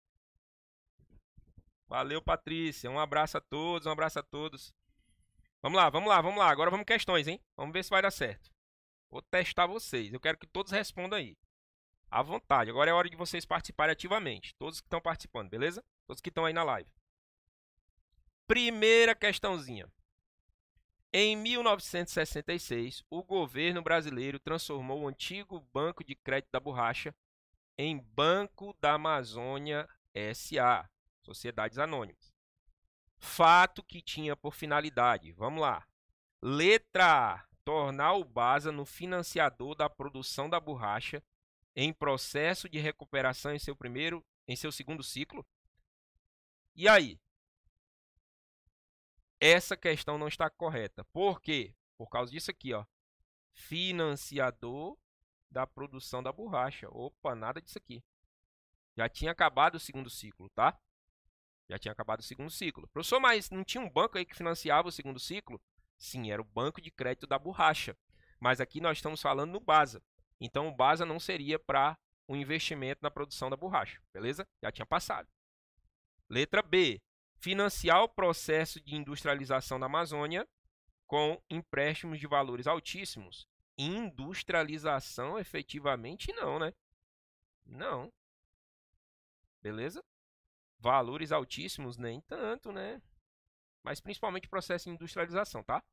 Valeu, Patrícia. Um abraço a todos, um abraço a todos. Vamos lá, vamos lá, vamos lá. Agora vamos questões, hein? Vamos ver se vai dar certo. Vou testar vocês. Eu quero que todos respondam aí. À vontade. Agora é hora de vocês participarem ativamente. Todos que estão participando, beleza? Todos que estão aí na live. Primeira questãozinha. Em 1966, o governo brasileiro transformou o antigo Banco de Crédito da Borracha em Banco da Amazônia SA, Sociedades Anônimas. Fato que tinha por finalidade, vamos lá. Letra A, tornar o Basa no financiador da produção da borracha em processo de recuperação em seu primeiro, em seu segundo ciclo. E aí, essa questão não está correta. Por quê? Por causa disso aqui, ó. Financiador da produção da borracha. Opa, nada disso aqui. Já tinha acabado o segundo ciclo, tá? Já tinha acabado o segundo ciclo. Professor, mas não tinha um banco aí que financiava o segundo ciclo? Sim, era o banco de crédito da borracha. Mas aqui nós estamos falando no BASA. Então o BASA não seria para o um investimento na produção da borracha, beleza? Já tinha passado. Letra B financiar o processo de industrialização da Amazônia com empréstimos de valores altíssimos. Industrialização, efetivamente, não, né? Não. Beleza? Valores altíssimos, nem tanto, né? Mas principalmente processo de industrialização, tá?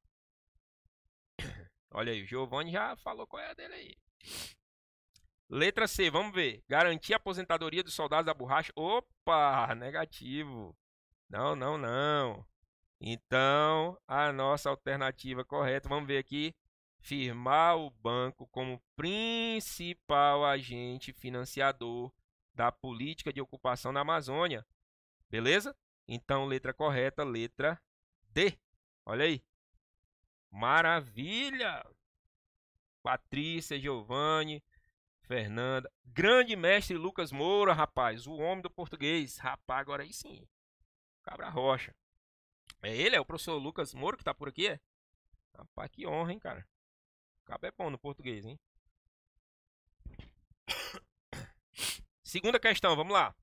[COUGHS] Olha aí, o Giovanni já falou qual é a dele aí. Letra C, vamos ver. Garantir a aposentadoria dos soldados da borracha. Opa, negativo. Não, não, não. Então, a nossa alternativa correta, vamos ver aqui, firmar o banco como principal agente financiador da política de ocupação na Amazônia. Beleza? Então, letra correta, letra D. Olha aí. Maravilha! Patrícia, Giovanni, Fernanda. Grande mestre Lucas Moura, rapaz. O homem do português. Rapaz, agora aí sim. Cabra Rocha. É ele? É o professor Lucas Moro que tá por aqui? É? Rapaz, que honra, hein, cara. Cabo é bom no português, hein? [COUGHS] Segunda questão, vamos lá.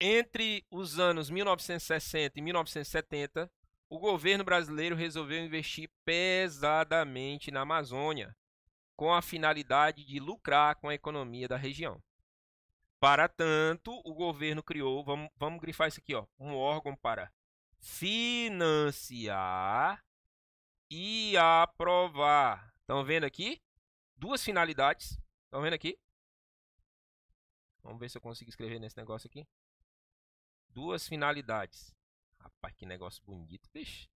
Entre os anos 1960 e 1970, o governo brasileiro resolveu investir pesadamente na Amazônia, com a finalidade de lucrar com a economia da região. Para tanto, o governo criou, vamos, vamos grifar isso aqui, ó, um órgão para financiar e aprovar. Estão vendo aqui? Duas finalidades. Estão vendo aqui? Vamos ver se eu consigo escrever nesse negócio aqui. Duas finalidades. Rapaz, que negócio bonito, bicho.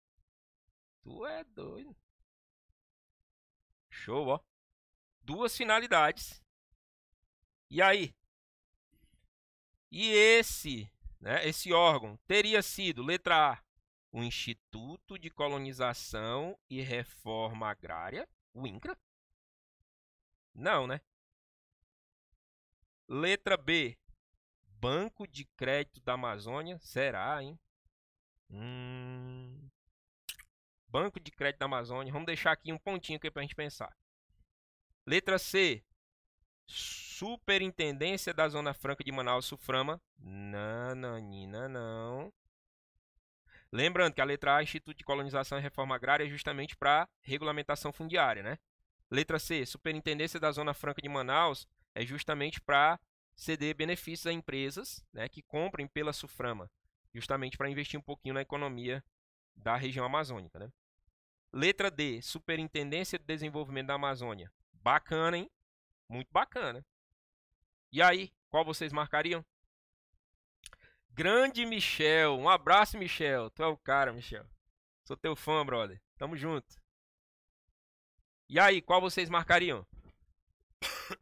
Tu é doido. Show, ó. Duas finalidades. E aí? E esse, né, esse órgão teria sido, letra A, o Instituto de Colonização e Reforma Agrária, o INCRA? Não, né? Letra B, Banco de Crédito da Amazônia, será, hein? Hum... Banco de Crédito da Amazônia, vamos deixar aqui um pontinho aqui para a gente pensar. Letra C, Superintendência da Zona Franca de Manaus, Suframa. Nananina, não. Lembrando que a letra A, Instituto de Colonização e Reforma Agrária, é justamente para regulamentação fundiária, né? Letra C, Superintendência da Zona Franca de Manaus, é justamente para ceder benefícios a empresas né, que comprem pela Suframa, justamente para investir um pouquinho na economia da região amazônica. Né? Letra D, Superintendência de Desenvolvimento da Amazônia. Bacana, hein? Muito bacana. E aí, qual vocês marcariam? Grande Michel. Um abraço, Michel. Tu é o cara, Michel. Sou teu fã, brother. Tamo junto. E aí, qual vocês marcariam? [COUGHS]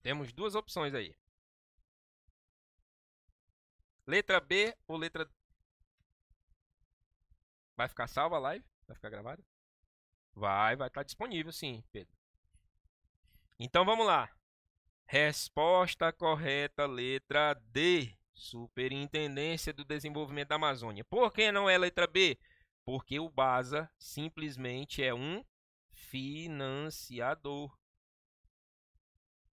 Temos duas opções aí. Letra B ou letra Vai ficar salva a live? Vai ficar gravada? Vai, vai estar disponível sim, Pedro. Então vamos lá. Resposta correta, letra D. Superintendência do Desenvolvimento da Amazônia. Por que não é letra B? Porque o BASA simplesmente é um financiador.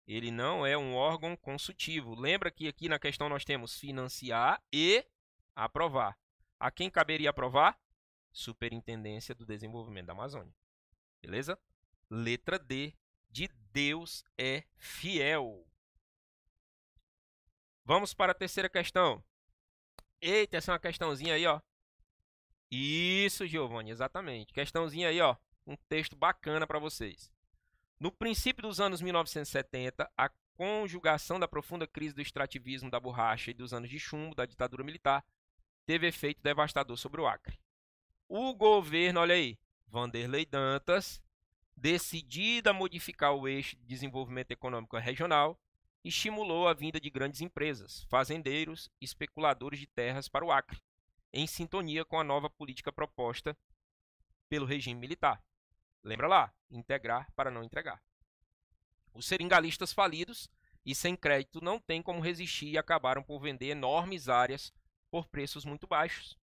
Ele não é um órgão consultivo. Lembra que aqui na questão nós temos financiar e aprovar. A quem caberia aprovar? Superintendência do Desenvolvimento da Amazônia. Beleza? Letra D de Deus é fiel. Vamos para a terceira questão. Eita, essa é uma questãozinha aí, ó. Isso, Giovanni, exatamente. Questãozinha aí, ó. Um texto bacana para vocês. No princípio dos anos 1970, a conjugação da profunda crise do extrativismo da borracha e dos anos de chumbo da ditadura militar teve efeito devastador sobre o Acre. O governo, olha aí, Vanderlei Dantas, decidida a modificar o eixo de desenvolvimento econômico regional, estimulou a vinda de grandes empresas, fazendeiros e especuladores de terras para o Acre, em sintonia com a nova política proposta pelo regime militar. Lembra lá, integrar para não entregar. Os seringalistas falidos e sem crédito não têm como resistir e acabaram por vender enormes áreas por preços muito baixos.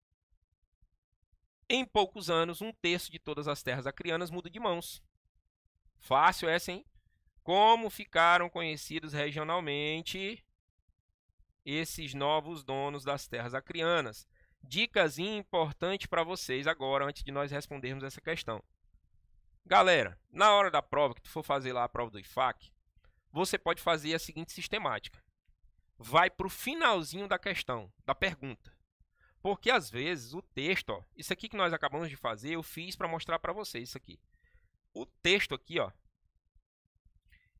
Em poucos anos, um terço de todas as terras acrianas muda de mãos. Fácil essa, hein? Como ficaram conhecidos regionalmente esses novos donos das terras acrianas? Dicas importante para vocês agora, antes de nós respondermos essa questão. Galera, na hora da prova, que tu for fazer lá a prova do IFAC, você pode fazer a seguinte sistemática. Vai para o finalzinho da questão, da pergunta. Porque às vezes o texto, ó, isso aqui que nós acabamos de fazer, eu fiz para mostrar para vocês isso aqui. O texto aqui, ó,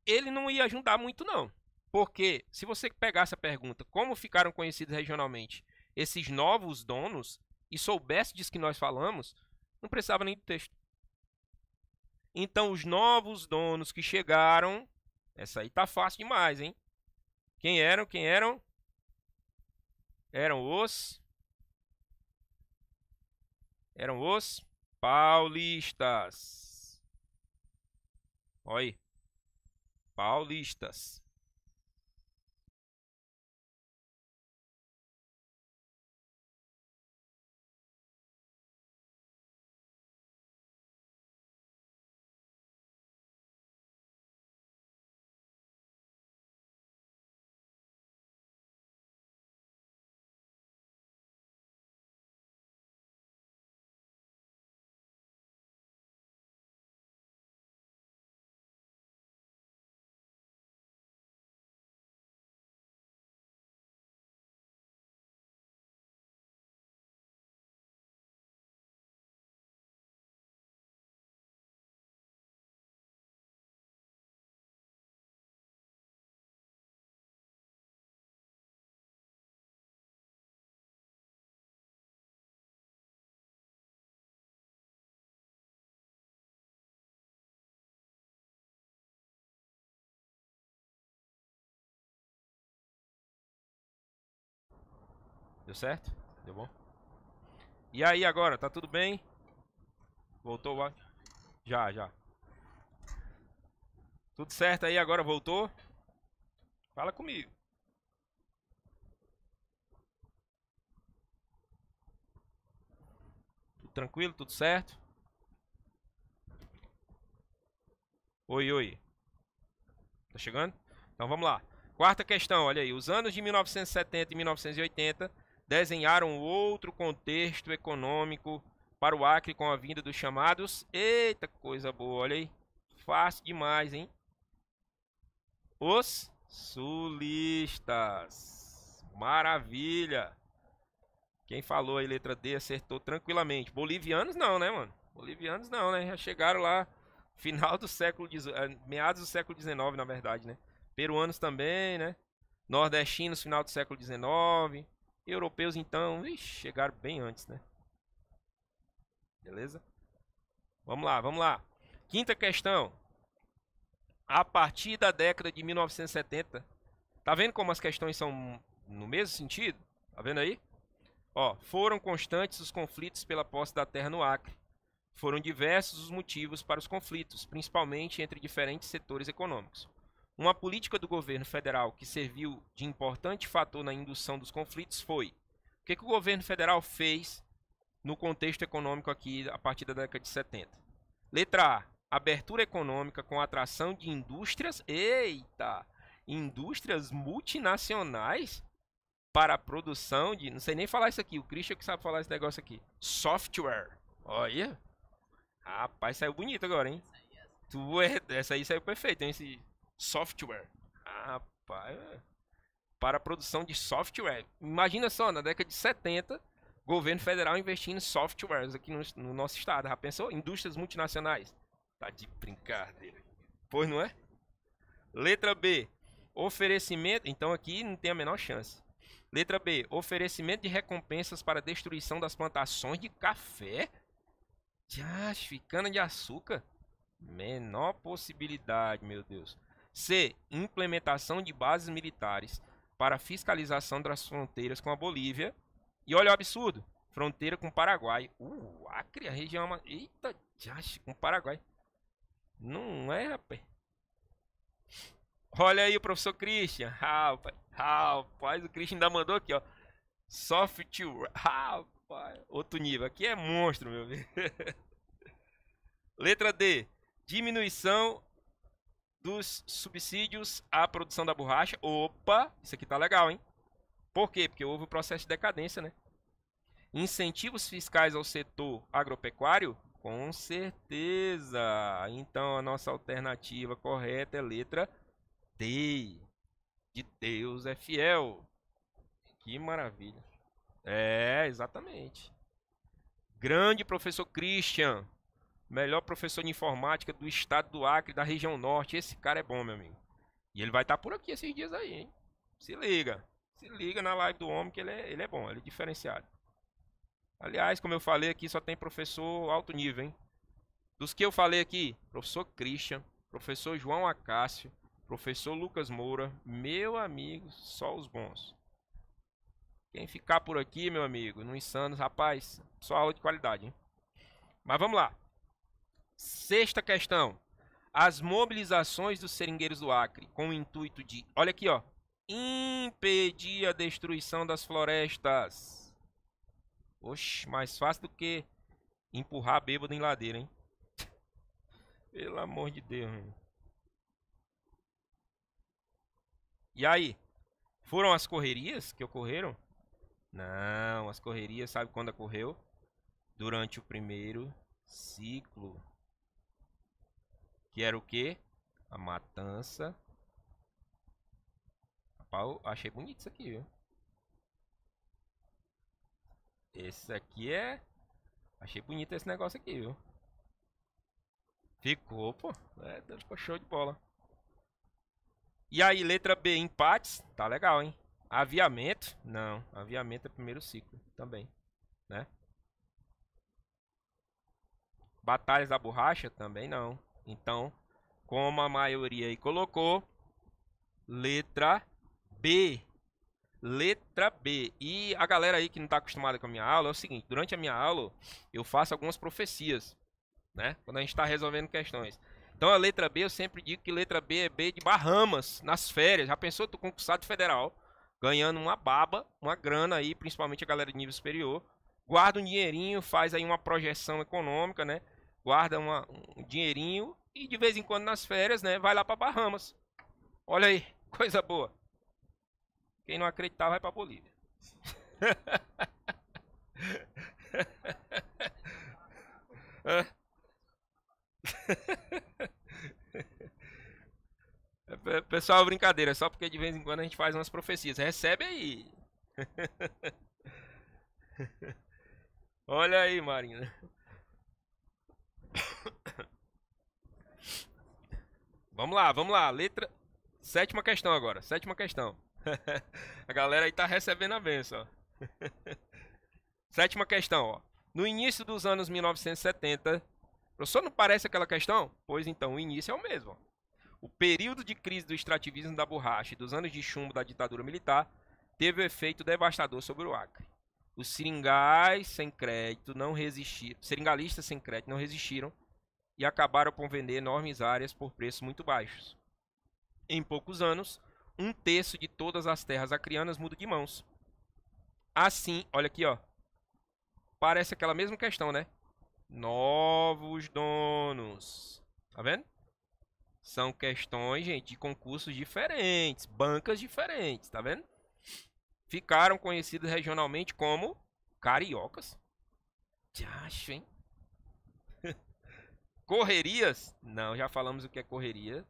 ele não ia ajudar muito não. Porque se você pegasse a pergunta, como ficaram conhecidos regionalmente esses novos donos, e soubesse disso que nós falamos, não precisava nem do texto. Então, os novos donos que chegaram, essa aí tá fácil demais, hein? Quem eram? Quem eram? Eram os eram os paulistas. Olha aí. Paulistas. Deu certo? Deu bom? E aí agora, tá tudo bem? Voltou o Já, já. Tudo certo aí agora? Voltou? Fala comigo. Tudo tranquilo? Tudo certo? Oi, oi. Tá chegando? Então vamos lá. Quarta questão, olha aí. Os anos de 1970 e 1980 desenharam outro contexto econômico para o Acre com a vinda dos chamados. Eita, coisa boa, olha aí. Fácil demais, hein? Os sulistas. Maravilha. Quem falou aí letra D acertou tranquilamente. Bolivianos não, né, mano? Bolivianos não, né? Já chegaram lá final do século eh, meados do século XIX, na verdade, né? Peruanos também, né? Nordestinos final do século XIX. Europeus, então, ixi, chegaram bem antes, né? Beleza? Vamos lá, vamos lá. Quinta questão. a partir da década de 1970, tá vendo como as questões são no mesmo sentido? Tá vendo aí? Ó, foram constantes os conflitos pela posse da terra no Acre. Foram diversos os motivos para os conflitos, principalmente entre diferentes setores econômicos. Uma política do governo federal que serviu de importante fator na indução dos conflitos foi: o que, que o governo federal fez no contexto econômico aqui a partir da década de 70? Letra A: abertura econômica com atração de indústrias, eita, indústrias multinacionais para a produção de, não sei nem falar isso aqui, o Christian que sabe falar esse negócio aqui, software. Olha, rapaz, saiu bonito agora, hein? Tu é, essa aí saiu perfeito, hein? Esse software. Rapaz, para a produção de software. Imagina só, na década de 70, governo federal investindo em softwares aqui no, no nosso estado. Já pensou? Indústrias multinacionais. Tá de brincadeira. Pois não é? Letra B. Oferecimento. Então aqui não tem a menor chance. Letra B. Oferecimento de recompensas para destruição das plantações de café. Tchash, cana de açúcar. Menor possibilidade, meu Deus. C. Implementação de bases militares para fiscalização das fronteiras com a Bolívia. E olha o absurdo: fronteira com o Paraguai. Uh, Acre, a região. Eita, jache, com o Paraguai. Não é, rapaz. Olha aí o professor Christian. Rapaz, rapaz, o Christian ainda mandou aqui, ó. Software. Rapaz, outro nível. Aqui é monstro, meu. [LAUGHS] Letra D. Diminuição dos subsídios à produção da borracha. Opa, isso aqui tá legal, hein? Por quê? Porque houve o processo de decadência, né? Incentivos fiscais ao setor agropecuário? Com certeza. Então a nossa alternativa correta é letra D. De Deus é fiel. Que maravilha. É, exatamente. Grande professor Christian. Melhor professor de informática do estado do Acre, da região norte. Esse cara é bom, meu amigo. E ele vai estar tá por aqui esses dias aí, hein? Se liga. Se liga na live do homem que ele é, ele é bom, ele é diferenciado. Aliás, como eu falei aqui, só tem professor alto nível, hein? Dos que eu falei aqui, professor Christian, professor João Acácio, professor Lucas Moura, meu amigo, só os bons. Quem ficar por aqui, meu amigo, no Insanos, rapaz, só aula de qualidade, hein? Mas vamos lá. Sexta questão. As mobilizações dos seringueiros do Acre com o intuito de, olha aqui, ó, impedir a destruição das florestas. Oxe, mais fácil do que empurrar bêbado em ladeira, hein? [LAUGHS] Pelo amor de Deus, hein? E aí? Foram as correrias que ocorreram? Não, as correrias, sabe quando ocorreu? Durante o primeiro ciclo que era o que? A matança. Rapaz, achei bonito isso aqui, viu? Esse aqui é... Achei bonito esse negócio aqui, viu? Ficou, pô. É, ficou show de bola. E aí, letra B, empates. Tá legal, hein? Aviamento. Não, aviamento é primeiro ciclo também, né? Batalhas da borracha também não. Então, como a maioria aí colocou, letra B. Letra B. E a galera aí que não está acostumada com a minha aula é o seguinte: durante a minha aula eu faço algumas profecias, né? Quando a gente está resolvendo questões. Então a letra B eu sempre digo que letra B é B de Bahamas, nas férias. Já pensou tu concursado federal, ganhando uma baba, uma grana aí, principalmente a galera de nível superior. Guarda um dinheirinho, faz aí uma projeção econômica, né? Guarda uma, um dinheirinho e de vez em quando nas férias, né, vai lá para Bahamas. Olha aí, [LAUGHS] coisa boa. Quem não acreditar vai para Bolívia. [LAUGHS] Pessoal, brincadeira, só porque de vez em quando a gente faz umas profecias. Recebe aí. [LAUGHS] Olha aí, Marina. Vamos lá, vamos lá. Letra. Sétima questão agora. Sétima questão. [LAUGHS] a galera aí tá recebendo a benção. [LAUGHS] Sétima questão, ó. No início dos anos 1970. Professor, não parece aquela questão? Pois então, o início é o mesmo. Ó. O período de crise do extrativismo da borracha e dos anos de chumbo da ditadura militar teve um efeito devastador sobre o Acre. Os seringais sem crédito não resistiram, seringalistas sem crédito não resistiram e acabaram por vender enormes áreas por preços muito baixos. Em poucos anos, um terço de todas as terras acrianas muda de mãos. Assim, olha aqui, ó. Parece aquela mesma questão, né? Novos donos. Tá vendo? São questões, gente, de concursos diferentes, bancas diferentes, tá vendo? Ficaram conhecidos regionalmente como cariocas. Acho, hein? Correrias? Não, já falamos o que é correria.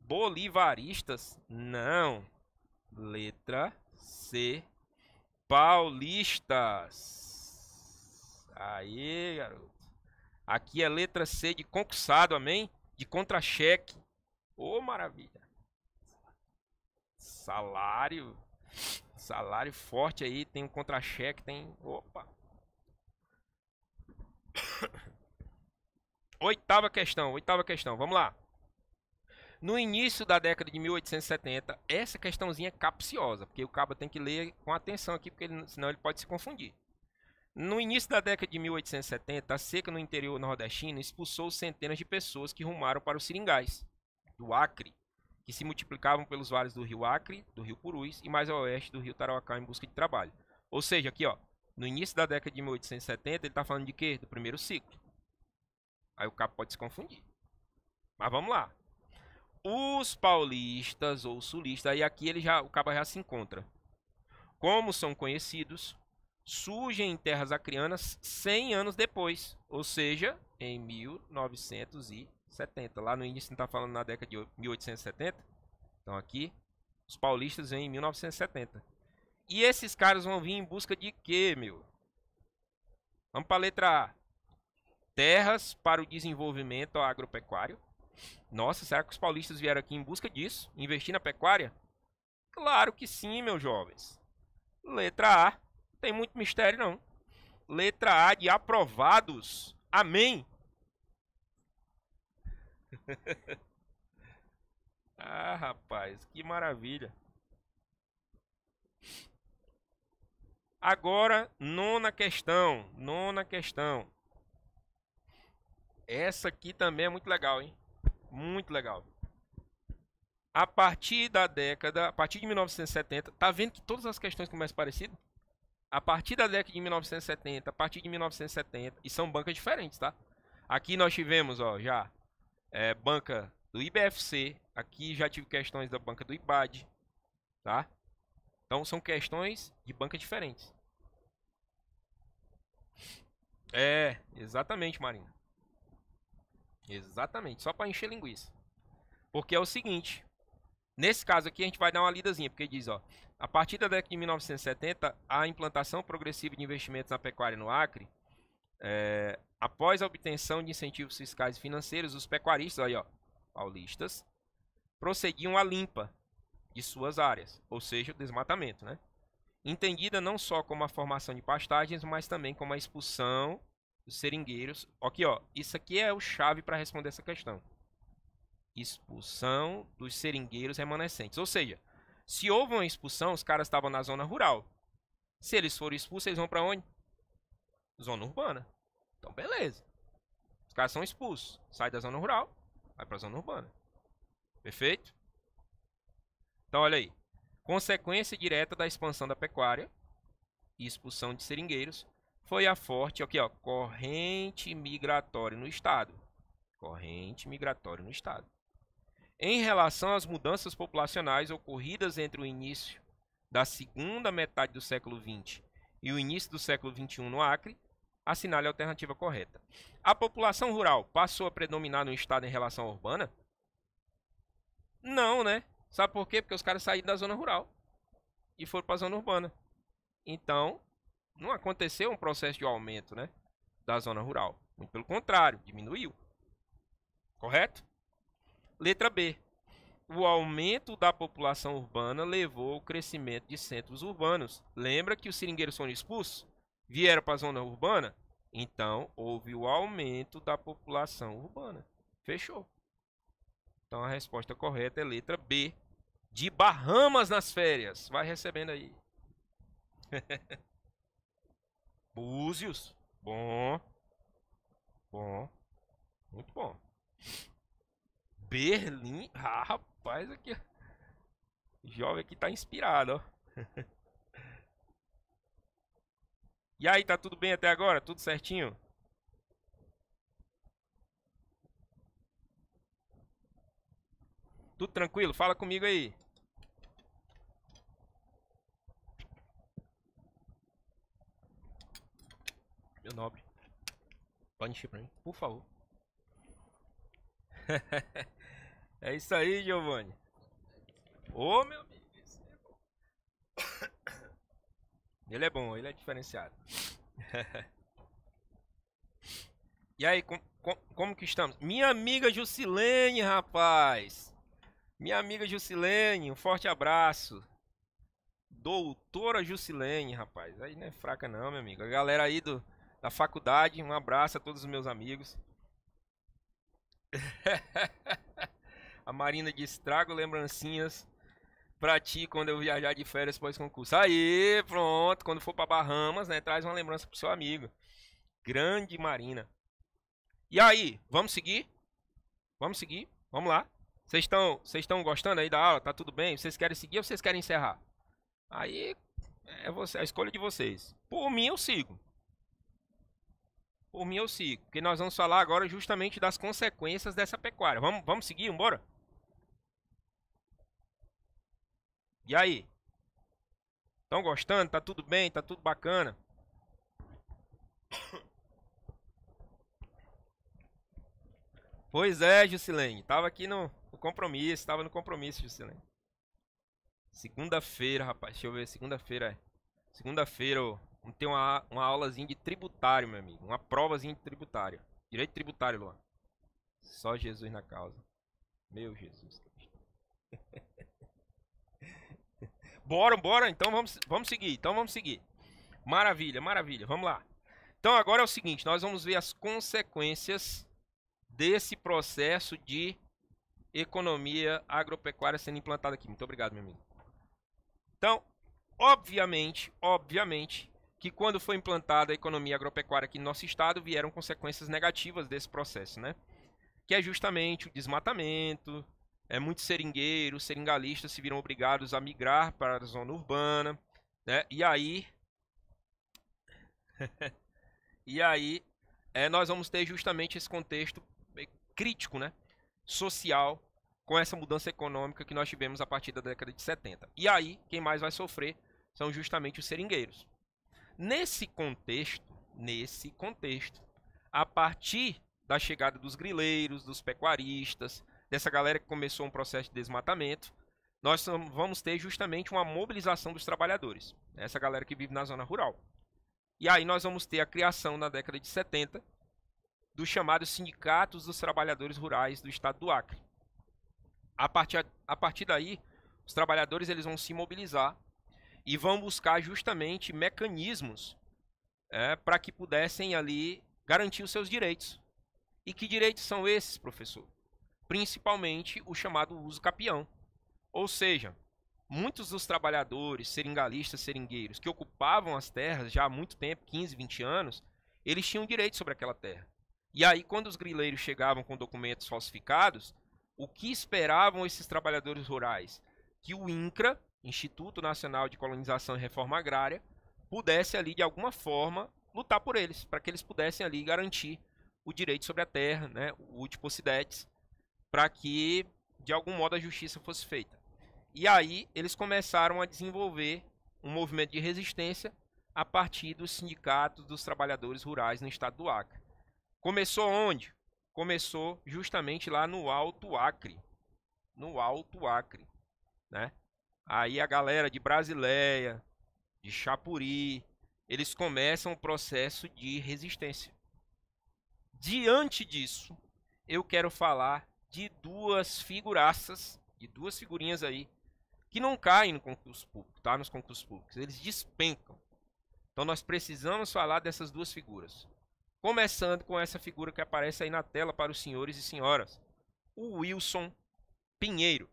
Bolivaristas? Não. Letra C. Paulistas. Aí, garoto. Aqui é letra C de concursado, amém? De contra-cheque. Ô, oh, maravilha. Salário. Salário forte aí. Tem um contra-cheque, tem... Opa. Oitava questão, oitava questão. Vamos lá. No início da década de 1870, essa questãozinha é capciosa, porque o cabo tem que ler com atenção aqui, porque ele, senão ele pode se confundir. No início da década de 1870, a seca no interior nordestino expulsou centenas de pessoas que rumaram para os seringais do Acre, que se multiplicavam pelos vales do rio Acre, do rio Purus e mais ao oeste do rio Tarauacá em busca de trabalho. Ou seja, aqui ó, no início da década de 1870, ele está falando de quê? Do primeiro ciclo. Aí o cabo pode se confundir. Mas vamos lá os paulistas ou sulistas, aí aqui ele já, o cabo já se encontra. Como são conhecidos, surgem em terras acrianas 100 anos depois, ou seja, em 1970. Lá no início está falando na década de 1870. Então aqui, os paulistas vêm em 1970. E esses caras vão vir em busca de quê, meu? Vamos para a letra A. Terras para o desenvolvimento agropecuário. Nossa, será que os paulistas vieram aqui em busca disso? Investir na pecuária? Claro que sim, meus jovens. Letra A. Não tem muito mistério, não. Letra A de aprovados. Amém. [LAUGHS] ah, rapaz, que maravilha. Agora, nona questão. Nona questão. Essa aqui também é muito legal, hein? Muito legal. A partir da década, a partir de 1970, tá vendo que todas as questões começam parecidas? A partir da década de 1970, a partir de 1970, e são bancas diferentes, tá? Aqui nós tivemos, ó, já é, banca do IBFC, aqui já tive questões da banca do IBAD, tá? Então são questões de banca diferentes. É, exatamente, Marina. Exatamente, só para encher linguiça. Porque é o seguinte, nesse caso aqui a gente vai dar uma lidazinha, porque diz, ó, a partir da década de 1970, a implantação progressiva de investimentos na pecuária no Acre, é, após a obtenção de incentivos fiscais e financeiros, os pecuaristas, aí, ó, paulistas, prosseguiam a limpa de suas áreas, ou seja, o desmatamento, né? Entendida não só como a formação de pastagens, mas também como a expulsão os seringueiros. Aqui, ó, isso aqui é o chave para responder essa questão. Expulsão dos seringueiros remanescentes. Ou seja, se houve uma expulsão, os caras estavam na zona rural. Se eles forem expulsos, eles vão para onde? Zona urbana. Então, beleza. Os caras são expulsos. Sai da zona rural, vai para a zona urbana. Perfeito? Então, olha aí. Consequência direta da expansão da pecuária e expulsão de seringueiros foi a forte aqui, ó, corrente migratória no estado. Corrente migratória no estado. Em relação às mudanças populacionais ocorridas entre o início da segunda metade do século XX e o início do século XXI no Acre, assinale a alternativa correta. A população rural passou a predominar no estado em relação à urbana? Não, né? Sabe por quê? Porque os caras saíram da zona rural e foram para a zona urbana. Então, não aconteceu um processo de aumento né, da zona rural. Muito pelo contrário, diminuiu. Correto? Letra B. O aumento da população urbana levou ao crescimento de centros urbanos. Lembra que os seringueiros foram expulsos? Vieram para a zona urbana? Então, houve o aumento da população urbana. Fechou. Então a resposta correta é letra B, de Bahamas nas férias. Vai recebendo aí. [LAUGHS] Búzios. Bom. Bom. Muito bom. Berlim. Ah, rapaz, aqui. O jovem aqui tá inspirado, ó. [LAUGHS] e aí, tá tudo bem até agora? Tudo certinho? Tudo tranquilo? Fala comigo aí. Meu nobre. Encher pra mim, por favor. [LAUGHS] é isso aí, Giovanni. Ô, meu amigo. Ele é bom, ele é diferenciado. [LAUGHS] e aí, com, com, como que estamos? Minha amiga Jusilene, rapaz. Minha amiga Jusilene, um forte abraço. Doutora Jusilene, rapaz. Aí não é fraca não, meu amigo. A galera aí do, da faculdade, um abraço a todos os meus amigos. [LAUGHS] a Marina diz: trago lembrancinhas pra ti quando eu viajar de férias pós-concurso. Aí, pronto. Quando for pra Bahamas, né? Traz uma lembrança pro seu amigo. Grande Marina. E aí, vamos seguir? Vamos seguir? Vamos lá. Vocês estão vocês estão gostando aí da aula? Tá tudo bem? Vocês querem seguir ou vocês querem encerrar? Aí é você, a escolha de vocês. Por mim eu sigo. Por mim eu sigo, porque nós vamos falar agora justamente das consequências dessa pecuária. Vamos, vamos seguir, embora? E aí? Estão gostando? Tá tudo bem? Tá tudo bacana? Pois é, Jusilene. Tava aqui no, no compromisso. Tava no compromisso, Jusilene. Segunda-feira, rapaz. Deixa eu ver. Segunda-feira é. Segunda-feira, ter uma, uma aulazinha de tributário, meu amigo. Uma provazinha de tributário. Direito tributário, Luan. Só Jesus na causa. Meu Jesus [LAUGHS] Bora, bora. Então vamos, vamos seguir. Então vamos seguir. Maravilha, maravilha. Vamos lá. Então agora é o seguinte, nós vamos ver as consequências desse processo de economia agropecuária sendo implantada aqui. Muito obrigado, meu amigo. Então, obviamente, obviamente, que quando foi implantada a economia agropecuária aqui no nosso estado, vieram consequências negativas desse processo, né? Que é justamente o desmatamento, é, muitos seringueiros, seringalistas se viram obrigados a migrar para a zona urbana, né? E aí, [LAUGHS] e aí, é, nós vamos ter justamente esse contexto crítico, né? Social, com essa mudança econômica que nós tivemos a partir da década de 70. E aí, quem mais vai sofrer são justamente os seringueiros. Nesse contexto, nesse contexto, a partir da chegada dos grileiros, dos pecuaristas, dessa galera que começou um processo de desmatamento, nós vamos ter justamente uma mobilização dos trabalhadores, essa galera que vive na zona rural. E aí nós vamos ter a criação na década de 70 dos chamados sindicatos dos trabalhadores rurais do estado do Acre. A partir, a partir daí, os trabalhadores eles vão se mobilizar e vão buscar justamente mecanismos é, para que pudessem ali garantir os seus direitos. E que direitos são esses, professor? principalmente o chamado uso capião. Ou seja, muitos dos trabalhadores, seringalistas, seringueiros, que ocupavam as terras já há muito tempo, 15, 20 anos, eles tinham direito sobre aquela terra. E aí, quando os grileiros chegavam com documentos falsificados, o que esperavam esses trabalhadores rurais? Que o INCRA, Instituto Nacional de Colonização e Reforma Agrária, pudesse ali, de alguma forma, lutar por eles, para que eles pudessem ali garantir o direito sobre a terra, né, o Utpossidetes, para que de algum modo a justiça fosse feita. E aí eles começaram a desenvolver um movimento de resistência a partir dos sindicatos dos trabalhadores rurais no estado do Acre. Começou onde? Começou justamente lá no Alto Acre. No Alto Acre, né? Aí a galera de Brasileia, de Chapuri, eles começam o processo de resistência. Diante disso, eu quero falar de duas figuraças, de duas figurinhas aí, que não caem no concurso público, tá? Nos concursos públicos, eles despencam. Então nós precisamos falar dessas duas figuras. Começando com essa figura que aparece aí na tela para os senhores e senhoras. O Wilson Pinheiro,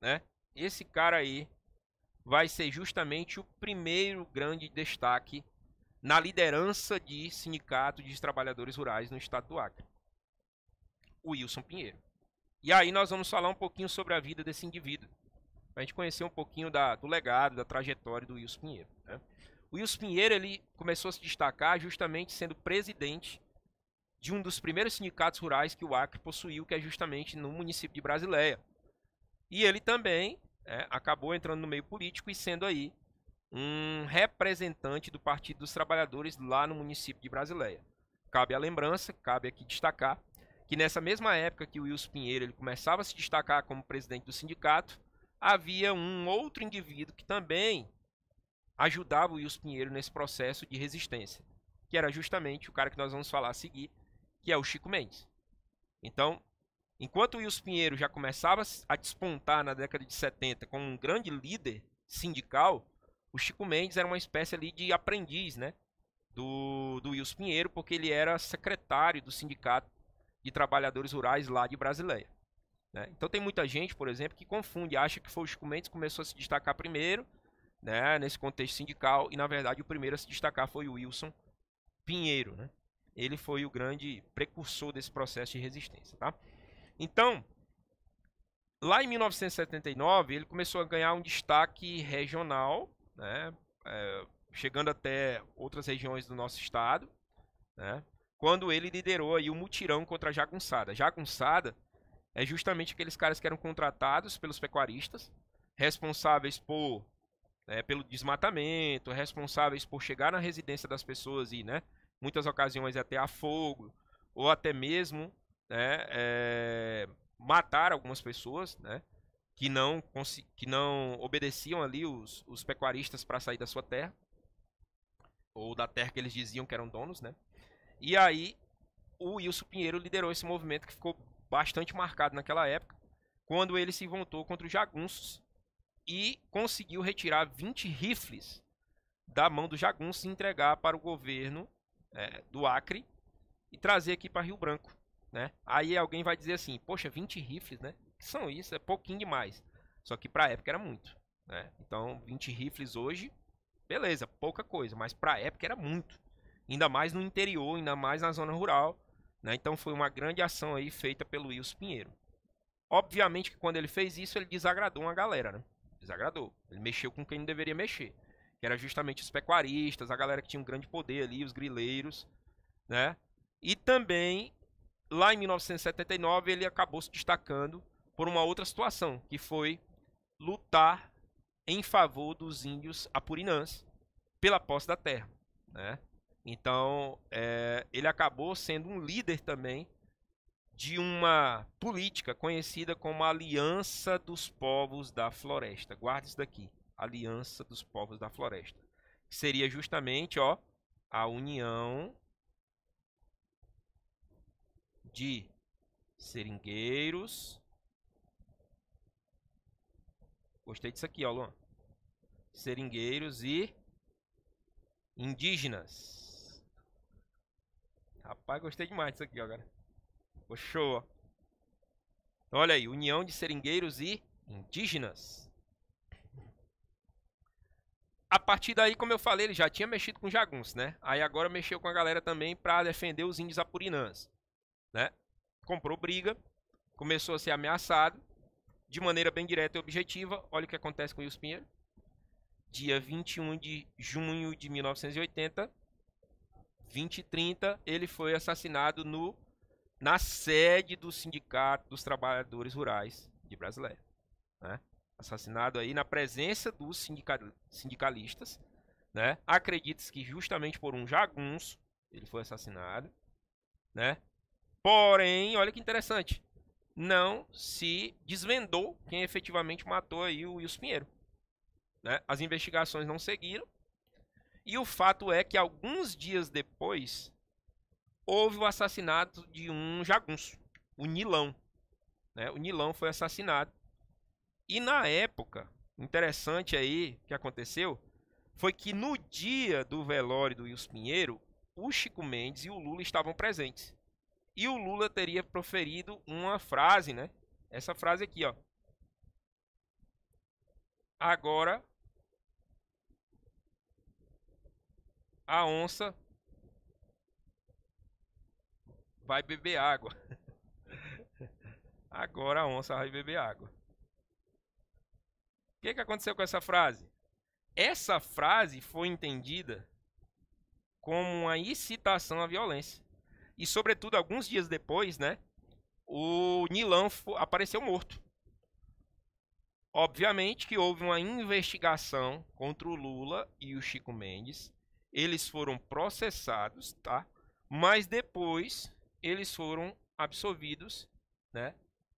né? Esse cara aí vai ser justamente o primeiro grande destaque na liderança de sindicato de trabalhadores rurais no estado do Acre. O Wilson Pinheiro. E aí nós vamos falar um pouquinho sobre a vida desse indivíduo. Para a gente conhecer um pouquinho da, do legado, da trajetória do Wilson Pinheiro. Né? O Wilson Pinheiro ele começou a se destacar justamente sendo presidente de um dos primeiros sindicatos rurais que o Acre possuiu, que é justamente no município de Brasileia. E ele também é, acabou entrando no meio político e sendo aí um representante do Partido dos Trabalhadores lá no município de Brasileia. Cabe a lembrança, cabe aqui destacar, que nessa mesma época que o Wilson Pinheiro ele começava a se destacar como presidente do sindicato, havia um outro indivíduo que também ajudava o Wilson Pinheiro nesse processo de resistência, que era justamente o cara que nós vamos falar a seguir, que é o Chico Mendes. Então, enquanto o Wilson Pinheiro já começava a despontar na década de 70 como um grande líder sindical, o Chico Mendes era uma espécie ali de aprendiz, né? Do, do Wilson Pinheiro, porque ele era secretário do Sindicato de Trabalhadores Rurais lá de Brasileia. Né? Então tem muita gente, por exemplo, que confunde, acha que foi o Chico Mendes que começou a se destacar primeiro, né, nesse contexto sindical, e na verdade o primeiro a se destacar foi o Wilson Pinheiro. Né? Ele foi o grande precursor desse processo de resistência. Tá? Então, lá em 1979, ele começou a ganhar um destaque regional né, é, chegando até outras regiões do nosso estado, né, quando ele liderou aí o mutirão contra a jagunçada. Jagunçada é justamente aqueles caras que eram contratados pelos pecuaristas, responsáveis por né, pelo desmatamento, responsáveis por chegar na residência das pessoas e, né, muitas ocasiões até a fogo, ou até mesmo né, é, matar algumas pessoas, né, que não, que não obedeciam ali os, os pecuaristas para sair da sua terra, ou da terra que eles diziam que eram donos, né? E aí o Wilson Pinheiro liderou esse movimento que ficou bastante marcado naquela época, quando ele se voltou contra os jagunços e conseguiu retirar 20 rifles da mão dos jagunços e entregar para o governo é, do Acre e trazer aqui para Rio Branco. Né? Aí alguém vai dizer assim, poxa, 20 rifles, né? que são isso? É pouquinho demais. Só que pra época era muito. Né? Então, 20 rifles hoje, beleza, pouca coisa. Mas pra época era muito. Ainda mais no interior, ainda mais na zona rural. Né? Então foi uma grande ação aí feita pelo Wilson Pinheiro. Obviamente que quando ele fez isso, ele desagradou uma galera, né? Desagradou. Ele mexeu com quem não deveria mexer. Que era justamente os pecuaristas, a galera que tinha um grande poder ali, os grileiros, né? E também, lá em 1979, ele acabou se destacando por uma outra situação, que foi lutar em favor dos índios apurinãs pela posse da terra. Né? Então, é, ele acabou sendo um líder também de uma política conhecida como Aliança dos Povos da Floresta. Guarde isso daqui, Aliança dos Povos da Floresta. Que seria justamente ó, a união de seringueiros, Gostei disso aqui, ó, Luan. Seringueiros e indígenas. Rapaz, gostei demais disso aqui, ó, cara. Show, ó. Olha aí, união de seringueiros e indígenas. A partir daí, como eu falei, ele já tinha mexido com jagunços, né? Aí agora mexeu com a galera também para defender os índios apurinãs, né? Comprou briga, começou a ser ameaçado de maneira bem direta e objetiva, olha o que acontece com o Wilson Pinheiro. Dia 21 de junho de 1980, 20 e 30, ele foi assassinado no, na sede do Sindicato dos Trabalhadores Rurais de Brasileia. Né? Assassinado aí na presença dos sindicalistas. Né? Acredita-se que justamente por um jagunço ele foi assassinado. Né? Porém, olha que interessante não se desvendou quem efetivamente matou aí o Wilson Pinheiro. Né? As investigações não seguiram. E o fato é que alguns dias depois houve o assassinato de um jagunço, o Nilão. Né? O Nilão foi assassinado. E na época, interessante aí que aconteceu, foi que no dia do velório do Wilson Pinheiro, o Chico Mendes e o Lula estavam presentes. E o Lula teria proferido uma frase, né? Essa frase aqui, ó. agora a onça vai beber água. [LAUGHS] Agora a onça vai beber água. O que, que aconteceu com essa frase? Essa frase foi entendida como uma incitação à violência. E, sobretudo, alguns dias depois, né, o Nilão apareceu morto. Obviamente que houve uma investigação contra o Lula e o Chico Mendes. Eles foram processados, tá? Mas depois eles foram absolvidos, né?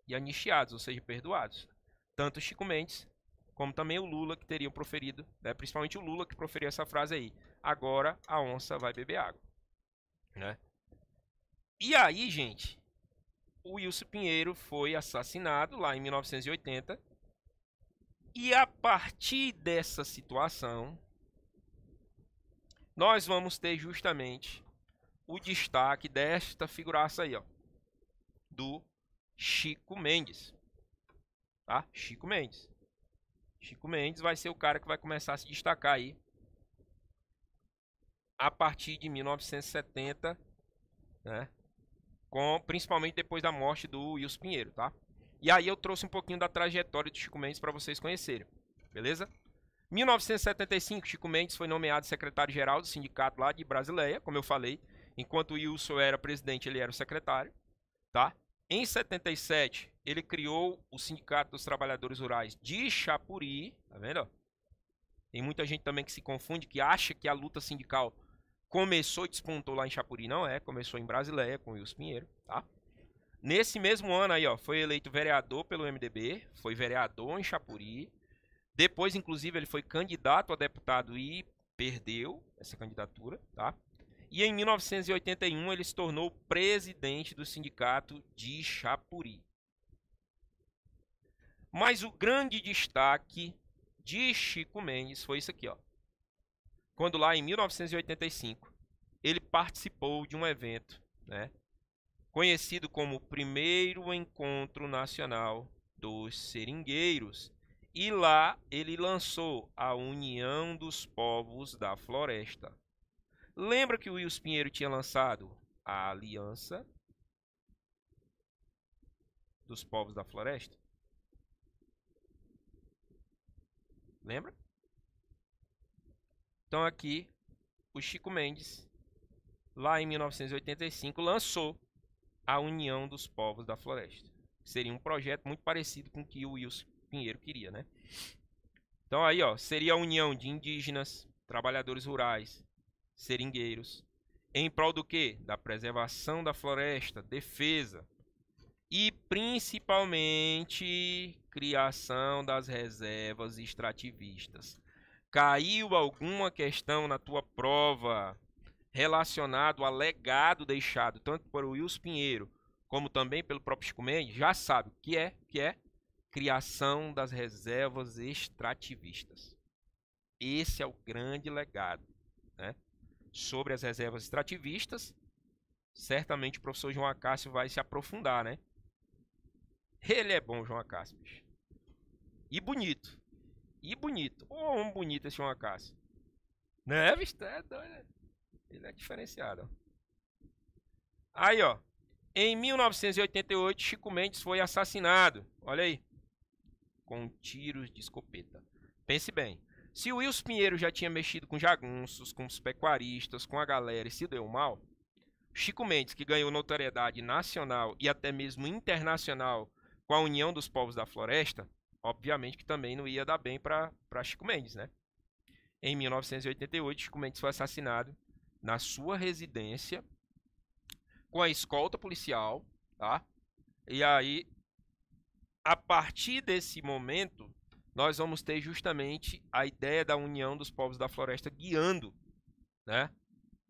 E anistiados, ou seja, perdoados. Tanto o Chico Mendes como também o Lula que teriam proferido, né? principalmente o Lula que proferiu essa frase aí. Agora a onça vai beber água, né? E aí, gente, o Wilson Pinheiro foi assassinado lá em 1980. E a partir dessa situação, nós vamos ter justamente o destaque desta figuraça aí, ó, do Chico Mendes. Tá? Chico Mendes. Chico Mendes vai ser o cara que vai começar a se destacar aí a partir de 1970, né? Com, principalmente depois da morte do Wilson Pinheiro, tá? E aí eu trouxe um pouquinho da trajetória do Chico Mendes para vocês conhecerem, beleza? 1975, Chico Mendes foi nomeado secretário-geral do sindicato lá de Brasileia, como eu falei. Enquanto o Wilson era presidente, ele era o secretário, tá? Em 77, ele criou o Sindicato dos Trabalhadores Rurais de Chapuri, tá vendo? Tem muita gente também que se confunde, que acha que a luta sindical começou e despontou lá em Chapuri. Não é, começou em Brasileia com o Wilson Pinheiro, tá? Nesse mesmo ano aí, ó, foi eleito vereador pelo MDB, foi vereador em Chapuri. Depois, inclusive, ele foi candidato a deputado e perdeu essa candidatura, tá? E em 1981 ele se tornou presidente do sindicato de Chapuri. Mas o grande destaque de Chico Mendes foi isso aqui, ó. Quando lá em 1985 ele participou de um evento, né, conhecido como Primeiro Encontro Nacional dos Seringueiros, e lá ele lançou a União dos Povos da Floresta. Lembra que o Wilson Pinheiro tinha lançado a Aliança dos Povos da Floresta? Lembra? Então aqui o Chico Mendes, lá em 1985, lançou a União dos Povos da Floresta. Seria um projeto muito parecido com o que o Wilson Pinheiro queria, né? Então aí, ó, seria a união de indígenas, trabalhadores rurais, seringueiros, em prol do quê? Da preservação da floresta, defesa e principalmente criação das reservas extrativistas. Caiu alguma questão na tua prova relacionado ao legado deixado tanto por Wilson Pinheiro como também pelo próprio Chico Mendes, já sabe o que é, que é criação das reservas extrativistas. Esse é o grande legado, né? sobre as reservas extrativistas, certamente o professor João Acácio vai se aprofundar, né? Ele é bom, João Acácio. E bonito. E bonito. Oh, um bonito esse João Acácio. Né, bicho? É doido. Ele é diferenciado. Aí, ó. Em 1988, Chico Mendes foi assassinado. Olha aí. Com tiros de escopeta. Pense bem. Se o Wilson Pinheiro já tinha mexido com jagunços, com os pecuaristas, com a galera e se deu mal, Chico Mendes, que ganhou notoriedade nacional e até mesmo internacional com a União dos Povos da Floresta, obviamente que também não ia dar bem para Chico Mendes, né? Em 1988, Chico Mendes foi assassinado na sua residência com a escolta policial, tá? E aí, a partir desse momento, nós vamos ter justamente a ideia da união dos povos da floresta guiando, né?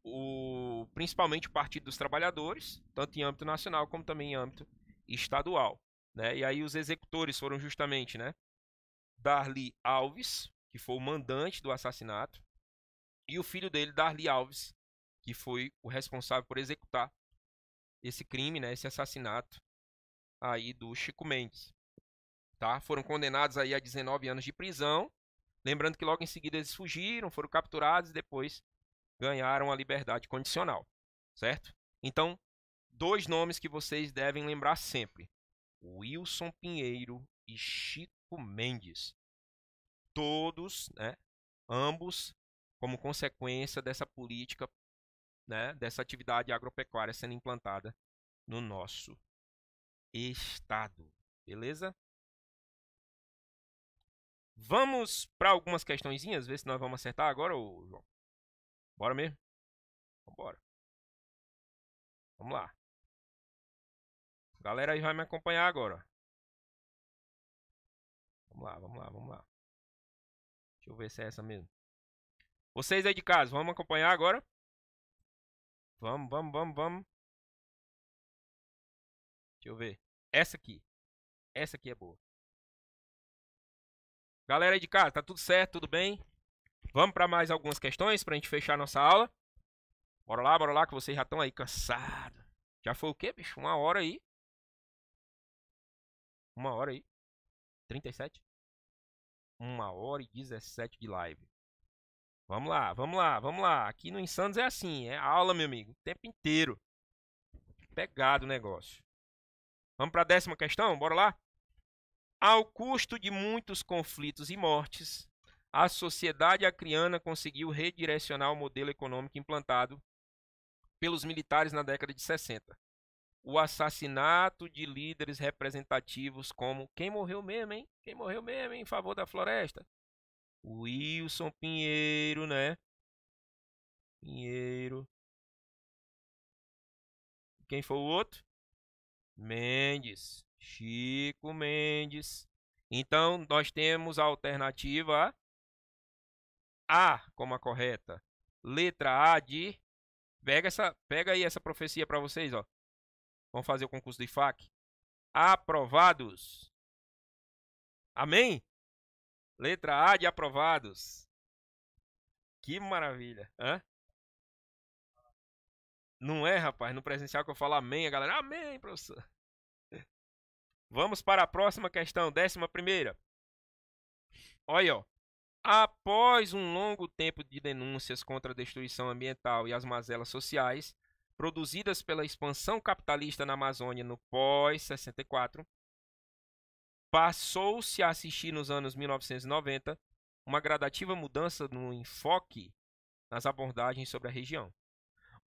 O, principalmente o Partido dos Trabalhadores, tanto em âmbito nacional como também em âmbito estadual. Né? E aí os executores foram justamente né, Darli Alves, que foi o mandante do assassinato, e o filho dele, Darli Alves, que foi o responsável por executar esse crime, né, esse assassinato aí do Chico Mendes tá? Foram condenados aí a 19 anos de prisão, Lembrando que logo em seguida eles fugiram, foram capturados e depois ganharam a liberdade condicional, certo? Então, dois nomes que vocês devem lembrar sempre: Wilson Pinheiro e Chico Mendes. Todos, né, ambos como consequência dessa política, né, dessa atividade agropecuária sendo implantada no nosso estado. Beleza? Vamos para algumas questõezinhas, ver se nós vamos acertar agora, ô João. Bora mesmo? Vambora. Vamos lá. Galera aí vai me acompanhar agora. Vamos lá, vamos lá, vamos lá. Deixa eu ver se é essa mesmo. Vocês aí de casa, vamos acompanhar agora? Vamos, vamos, vamos, vamos. Deixa eu ver. Essa aqui. Essa aqui é boa. Galera aí de casa, tá tudo certo, tudo bem? Vamos para mais algumas questões para a gente fechar nossa aula. Bora lá, bora lá, que vocês já estão aí cansados. Já foi o quê, bicho? Uma hora aí. Uma hora aí. 37? Uma hora e 17 de live. Vamos lá, vamos lá, vamos lá. Aqui no Insanos é assim, é aula, meu amigo, o tempo inteiro. Pegado o negócio. Vamos para a décima questão? Bora lá? Ao custo de muitos conflitos e mortes, a sociedade acriana conseguiu redirecionar o modelo econômico implantado pelos militares na década de 60. O assassinato de líderes representativos como quem morreu mesmo, hein? Quem morreu mesmo em favor da floresta? Wilson Pinheiro, né? Pinheiro. Quem foi o outro? Mendes. Chico Mendes. Então, nós temos a alternativa A como a correta. Letra A de. Pega, essa, pega aí essa profecia para vocês, ó. Vamos fazer o concurso do IFAC. Aprovados. Amém? Letra A de aprovados. Que maravilha. Hã? Não é, rapaz? No presencial que eu falo amém, a galera, amém, professor. [LAUGHS] Vamos para a próxima questão, décima primeira. Olha, ó. Após um longo tempo de denúncias contra a destruição ambiental e as mazelas sociais produzidas pela expansão capitalista na Amazônia no pós-64, passou-se a assistir nos anos 1990 uma gradativa mudança no enfoque nas abordagens sobre a região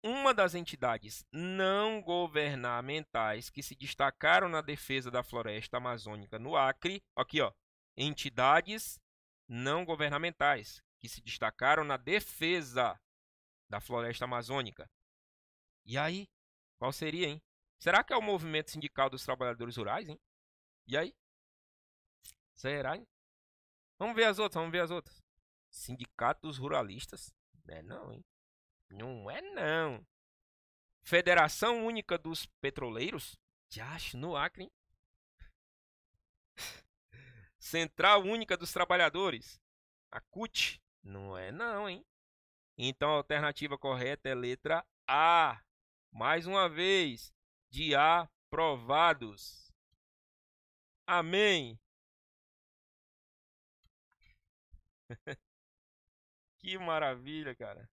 uma das entidades não governamentais que se destacaram na defesa da floresta amazônica no Acre, aqui ó, entidades não governamentais que se destacaram na defesa da floresta amazônica. E aí, qual seria, hein? Será que é o movimento sindical dos trabalhadores rurais, hein? E aí? Será, hein? Vamos ver as outras, vamos ver as outras. Sindicato dos ruralistas? É não, hein? Não é não. Federação Única dos Petroleiros? Acho no Acre, hein? [LAUGHS] Central Única dos Trabalhadores? A CUT? Não é não, hein? Então a alternativa correta é letra A. Mais uma vez, de aprovados. Amém. [LAUGHS] que maravilha, cara.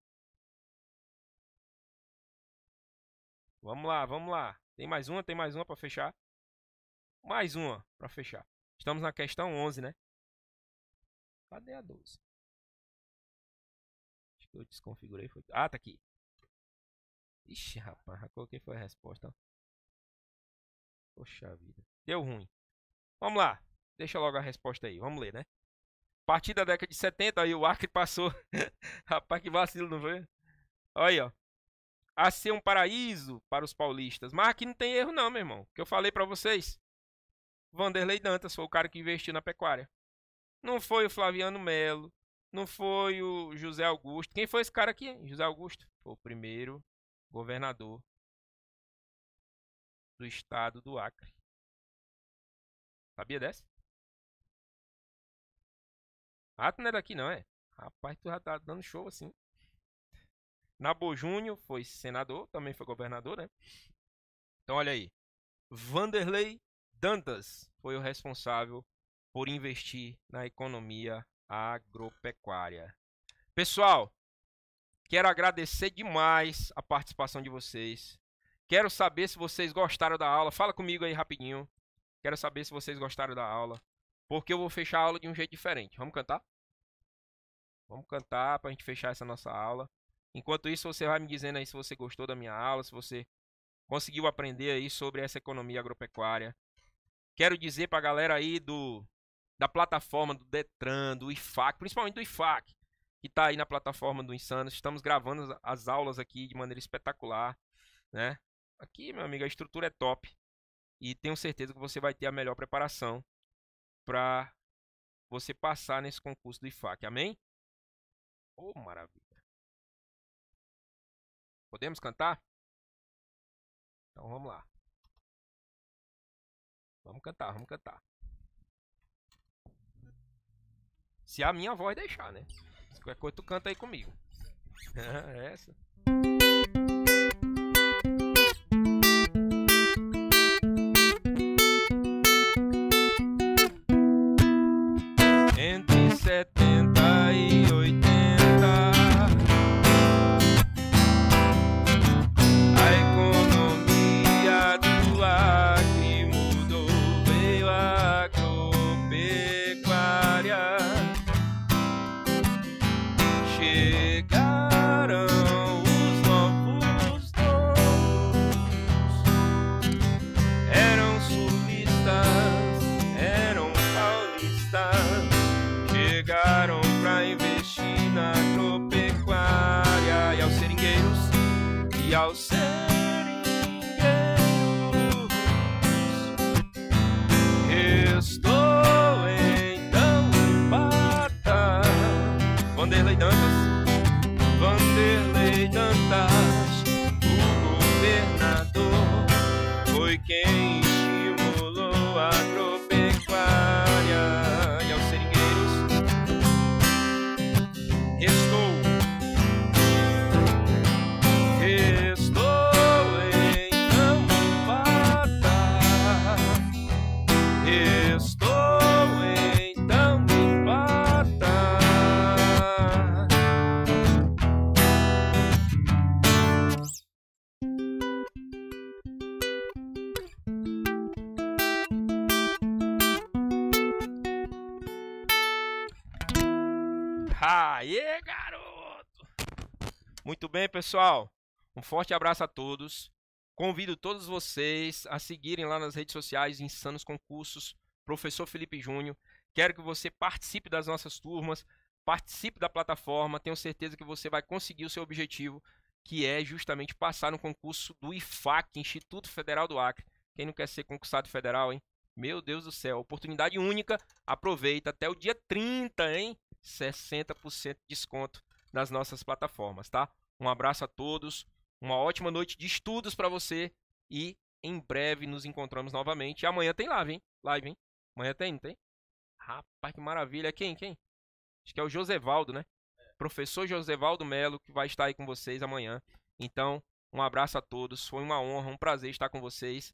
Vamos lá, vamos lá. Tem mais uma, tem mais uma para fechar. Mais uma para fechar. Estamos na questão 11, né? Cadê a 12? Acho que eu desconfigurei. Foi... Ah, tá aqui. Ixi, rapaz, já coloquei foi a resposta. Poxa vida. Deu ruim. Vamos lá. Deixa logo a resposta aí. Vamos ler, né? A partir da década de 70, aí o Acre passou. [LAUGHS] rapaz, que vacilo, não foi? Olha aí, ó a ser um paraíso para os paulistas. Mas aqui não tem erro não, meu irmão. Que eu falei para vocês. Vanderlei Dantas foi o cara que investiu na pecuária. Não foi o Flaviano Melo, não foi o José Augusto. Quem foi esse cara aqui? José Augusto foi o primeiro governador do estado do Acre. Sabia dessa? Ah, tu não é daqui não, é? Rapaz, tu já tá dando show assim. Nabo Júnior foi senador, também foi governador, né? Então olha aí. Vanderlei Dantas foi o responsável por investir na economia agropecuária. Pessoal, quero agradecer demais a participação de vocês. Quero saber se vocês gostaram da aula. Fala comigo aí rapidinho. Quero saber se vocês gostaram da aula. Porque eu vou fechar a aula de um jeito diferente. Vamos cantar? Vamos cantar para a gente fechar essa nossa aula. Enquanto isso, você vai me dizendo aí se você gostou da minha aula, se você conseguiu aprender aí sobre essa economia agropecuária. Quero dizer para a galera aí do da plataforma do Detran, do IFAC, principalmente do IFAC, que está aí na plataforma do Insanos. Estamos gravando as aulas aqui de maneira espetacular, né? Aqui, meu amigo, a estrutura é top. E tenho certeza que você vai ter a melhor preparação para você passar nesse concurso do IFAC. Amém? Oh, maravilha. Podemos cantar? Então vamos lá. Vamos cantar, vamos cantar. Se a minha voz deixar, né? Qualquer coisa tu canta aí comigo. [LAUGHS] É essa. Muito bem, pessoal. Um forte abraço a todos. Convido todos vocês a seguirem lá nas redes sociais Insanos Concursos, Professor Felipe Júnior. Quero que você participe das nossas turmas, participe da plataforma. Tenho certeza que você vai conseguir o seu objetivo, que é justamente passar no concurso do IFAC, Instituto Federal do Acre. Quem não quer ser concursado federal, hein? Meu Deus do céu, oportunidade única. Aproveita até o dia 30, hein? 60% de desconto nas nossas plataformas, tá? Um abraço a todos, uma ótima noite de estudos para você e em breve nos encontramos novamente. Amanhã tem live, hein? Live, hein? Amanhã tem, não tem? Rapaz, que maravilha. Quem, quem? Acho que é o Josevaldo, né? Professor Josevaldo Melo, que vai estar aí com vocês amanhã. Então, um abraço a todos. Foi uma honra, um prazer estar com vocês.